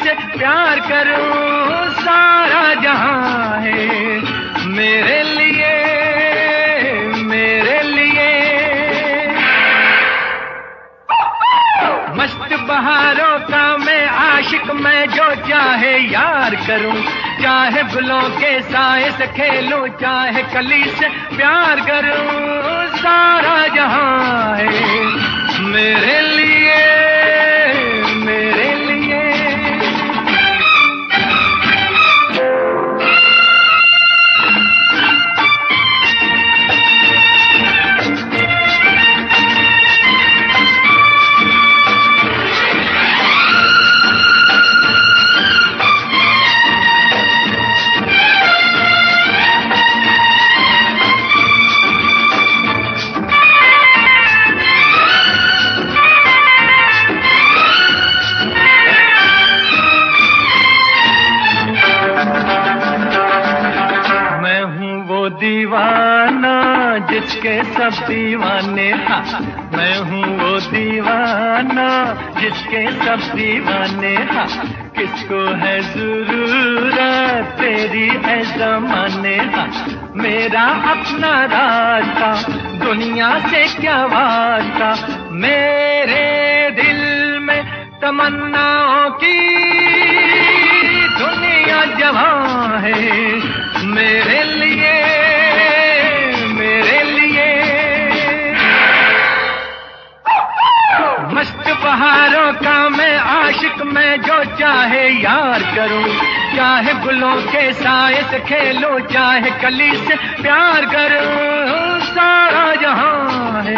साए खेलो चाहे कली से प्यार करो सारा जहाँ है।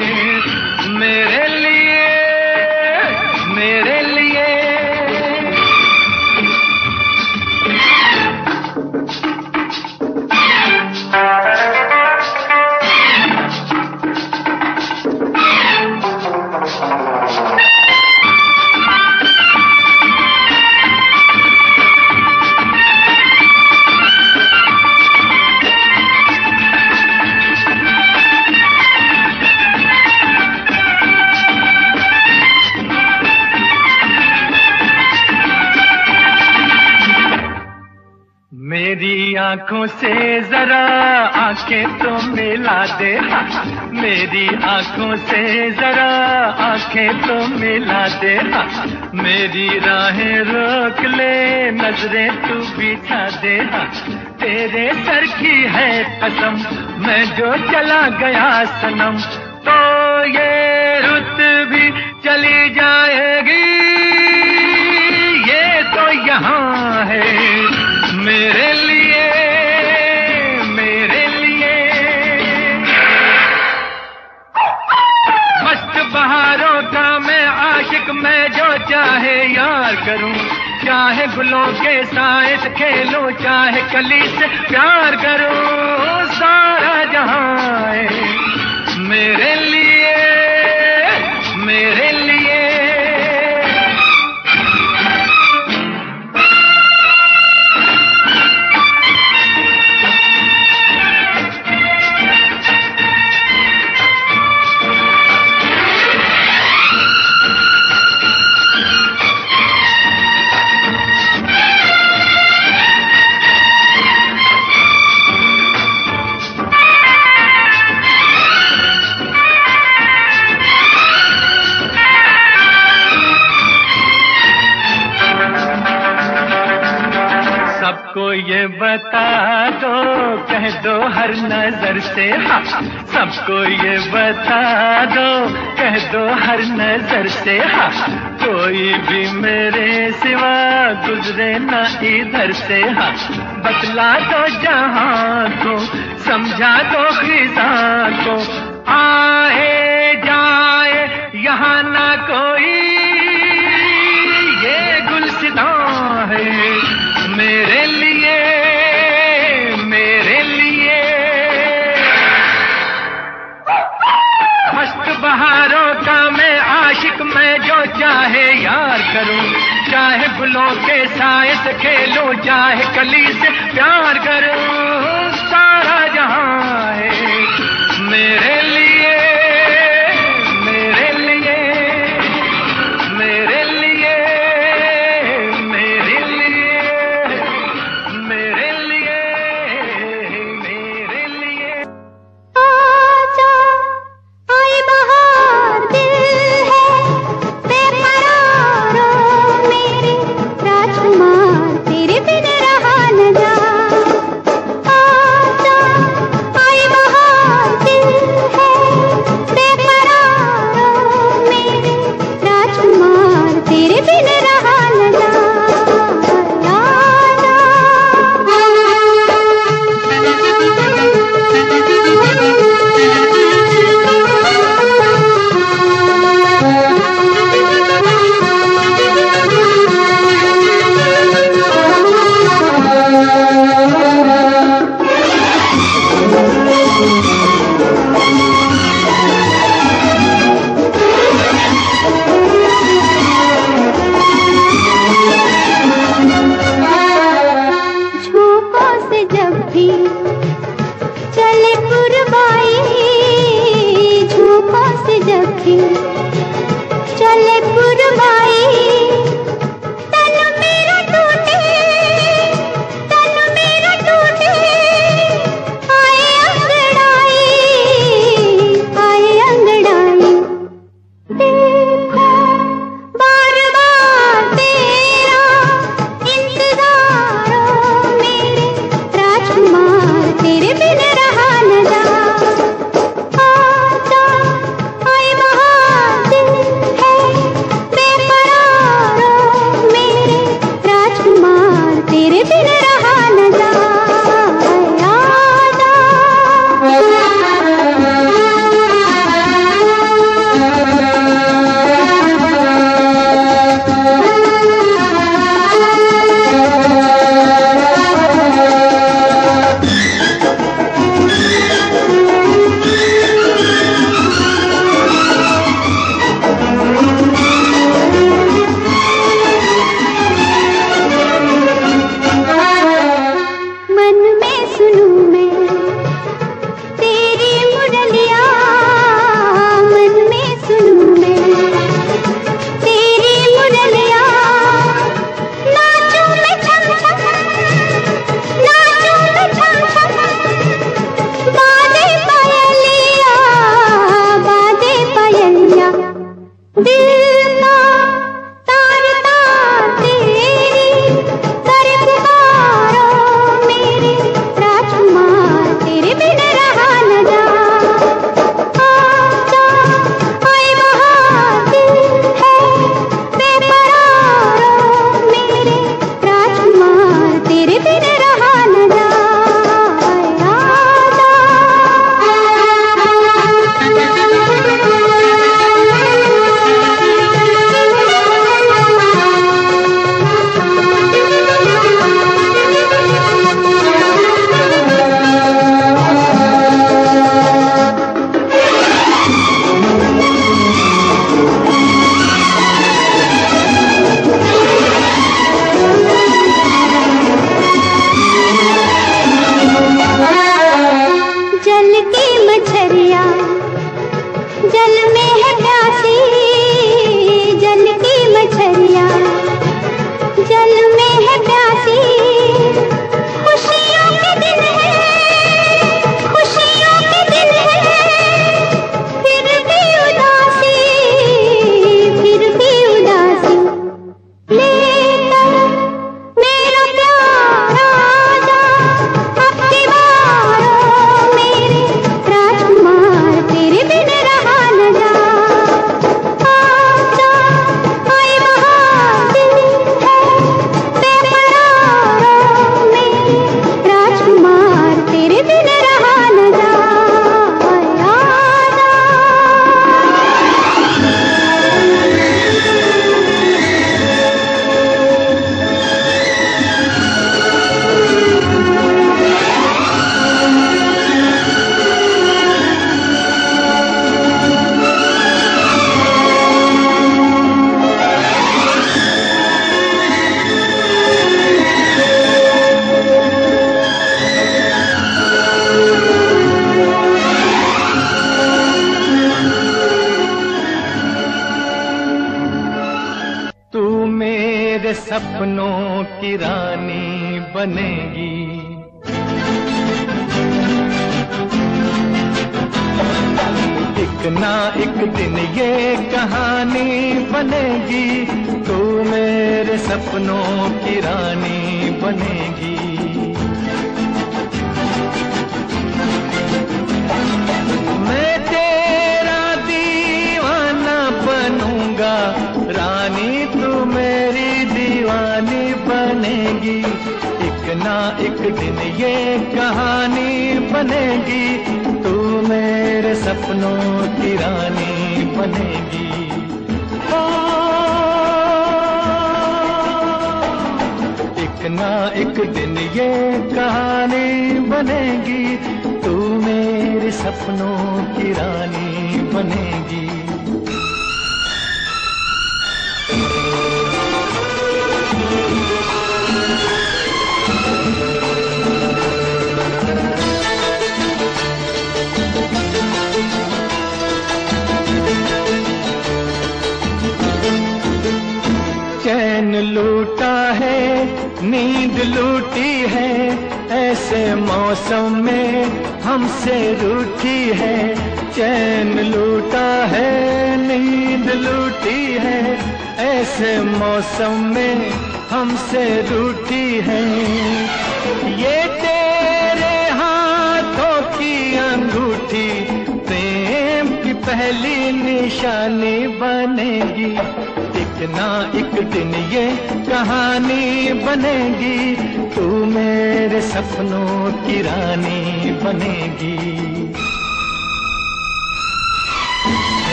मेरे लिए मेरे आँखों से जरा आँखें तो मिला दे। मेरी आँखों से जरा आँखें तो मिला दे। मेरी राहें रोक ले, नज़रें तू बिछा दे। तेरे सर की है कसम, मैं जो चला गया सनम करूँ? चाहे गुलों के साथ खेलो, चाहे कली से प्यार करो सारा जहाँ मेरे लिए, मेरे बता दो, कह दो हर नज़र से। हाँ सबको ये बता दो, कह दो हर नज़र से। हाँ कोई भी मेरे सिवा गुजरे ना इधर से। हाँ बतला दो जहाँ को समझा दो खिजा को। आए, जाए, यहाँ ना कोई। ये गुलसिदा है। करूँ? चाहे गुलों के साए से खेलो, चाहे कली से प्यार करूँ। सारा जहाँ है, मेरे लिए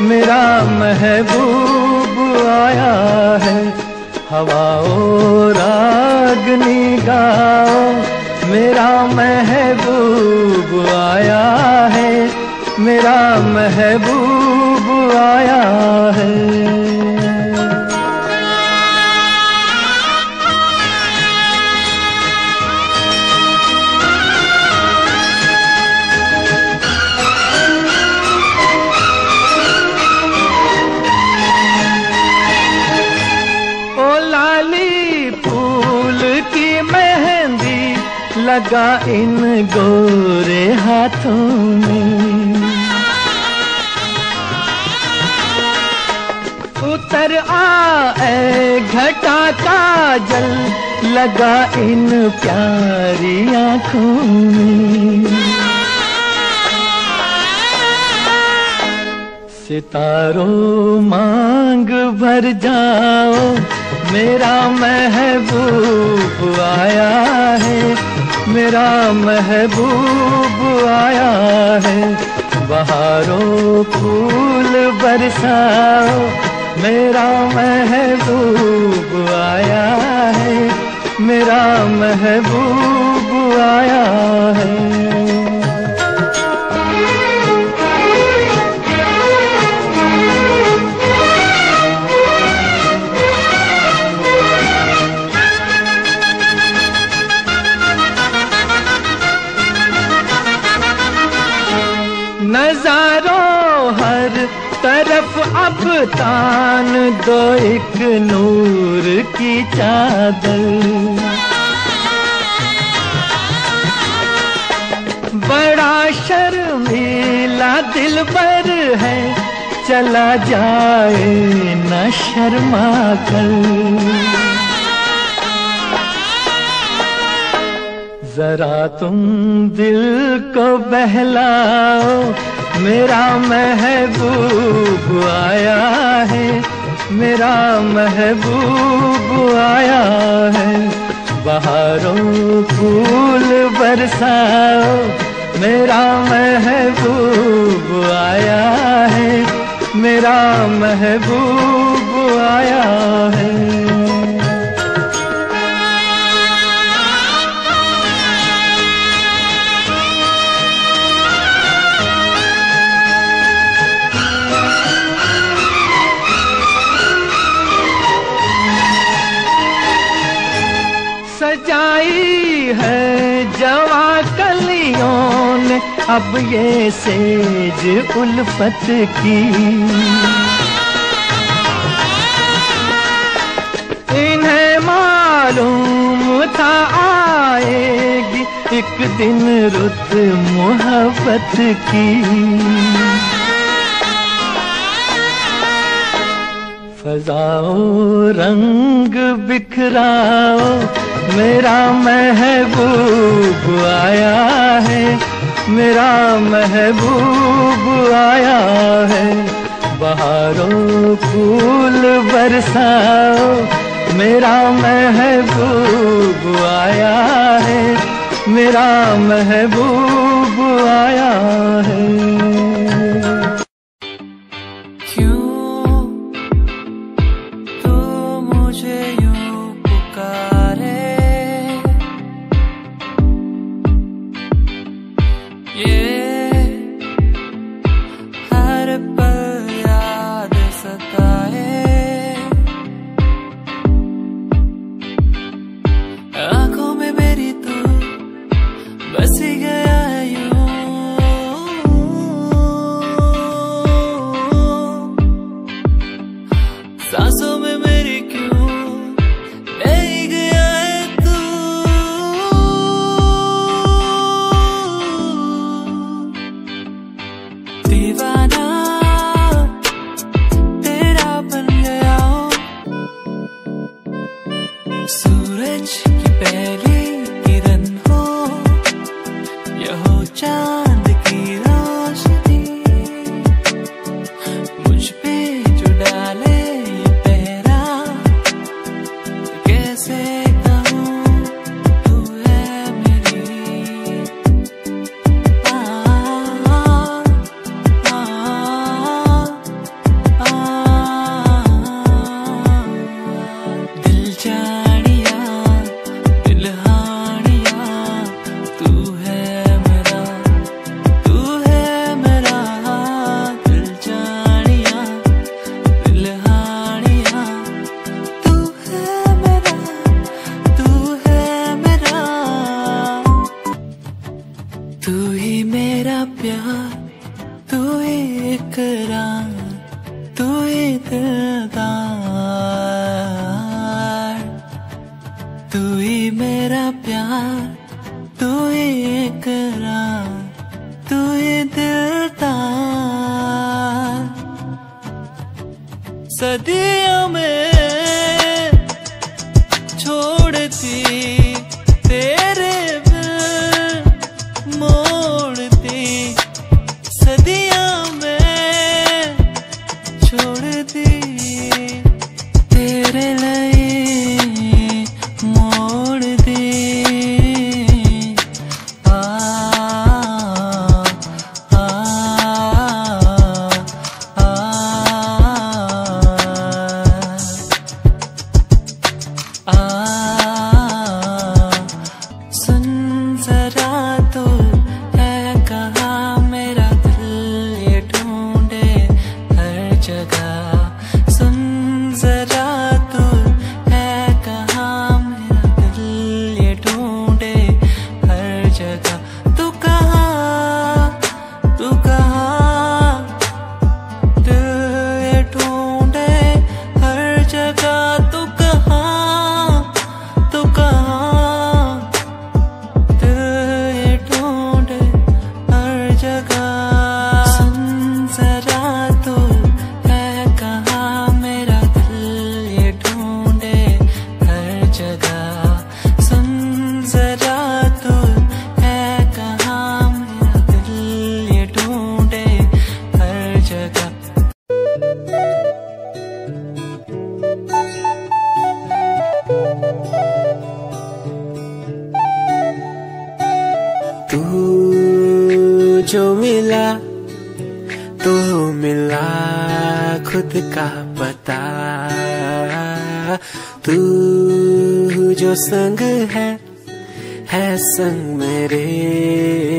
मेरा महबूब आया है। हवाओ रागनी गाओ मेरा महबूब आया है। मेरा महबूब आया है। लगा इन गोरे हाथों में। उतर आ घटा का जल लगा इन प्यारी आँखों में। सितारों मांग भर जाओ, मेरा महबूब आया है। मेरा महबूब आया है। बहारों फूल बरसाओ। मेरा महबूब आया है। मेरा महबूब आया है। अब तान दो एक नूर की चादर। बड़ा शर्मीला दिल पर है, चला जाए न शर्मा कर। जरा तुम दिल को बहलाओ मेरा महबूब आया है, मेरा महबूब आया है। बाहरों फूल बरसाओ, मेरा महबूब आया है, मेरा महबूब आया है। अब ये सेज उल्फत की। इन्हें मालूम था आएगी एक दिन रुत मोहब्बत की। फजाओ रंग बिखराओ, मेरा महबूब आया है। मेरा महबूब आया है। बहारों फूल बरसाओ। मेरा महबूब आया है। मेरा महबूब आया है।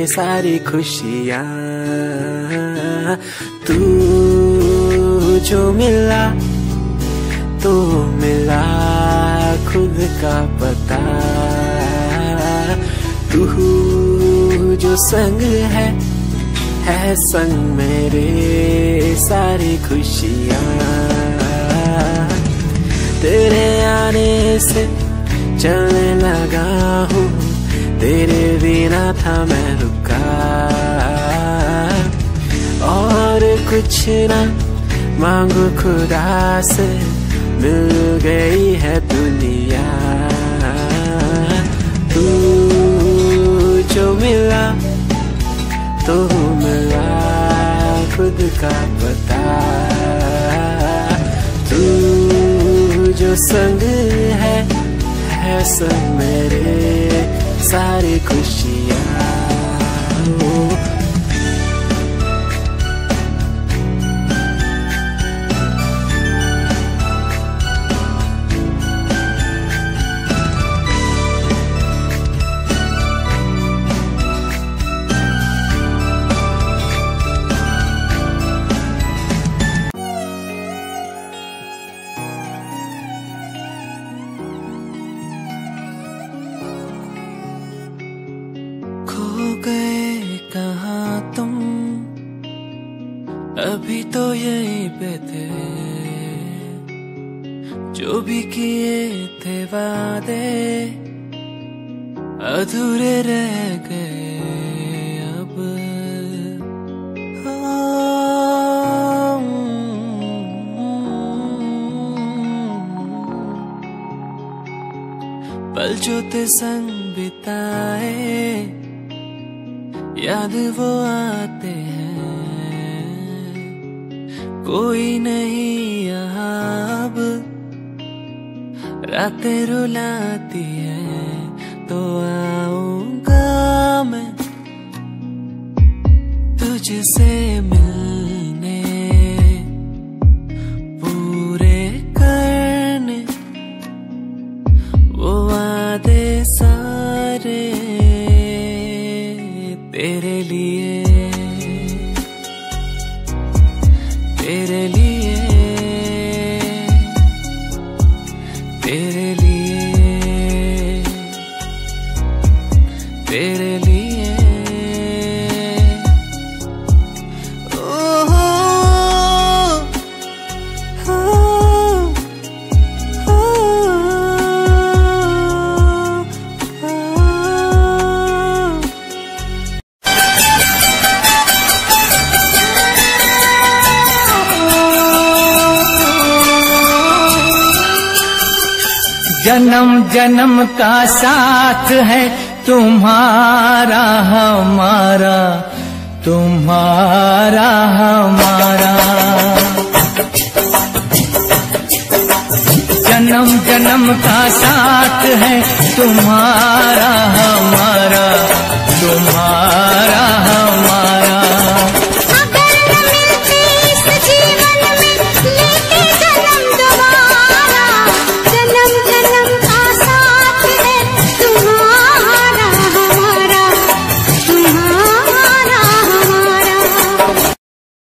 सारी खुशियाँ। तू जो मिला तो मिला खुद का पता। तू जो संग है है संग मेरे सारी खुशियाँ। तेरे आने से चलने लगा हूँ। तेरे बिना था मैं रुका। और कुछ ना मांगो खुदा से मिल गई है दुनिया। तू जो मिला तो मिला खुद का पता। तू जो संग है है संग मेरे। सारी खुशियाँ का साथ है तुम्हारा हमारा तुम्हारा हमारा। जन्म जन्म का साथ है तुम्हारा हमारा।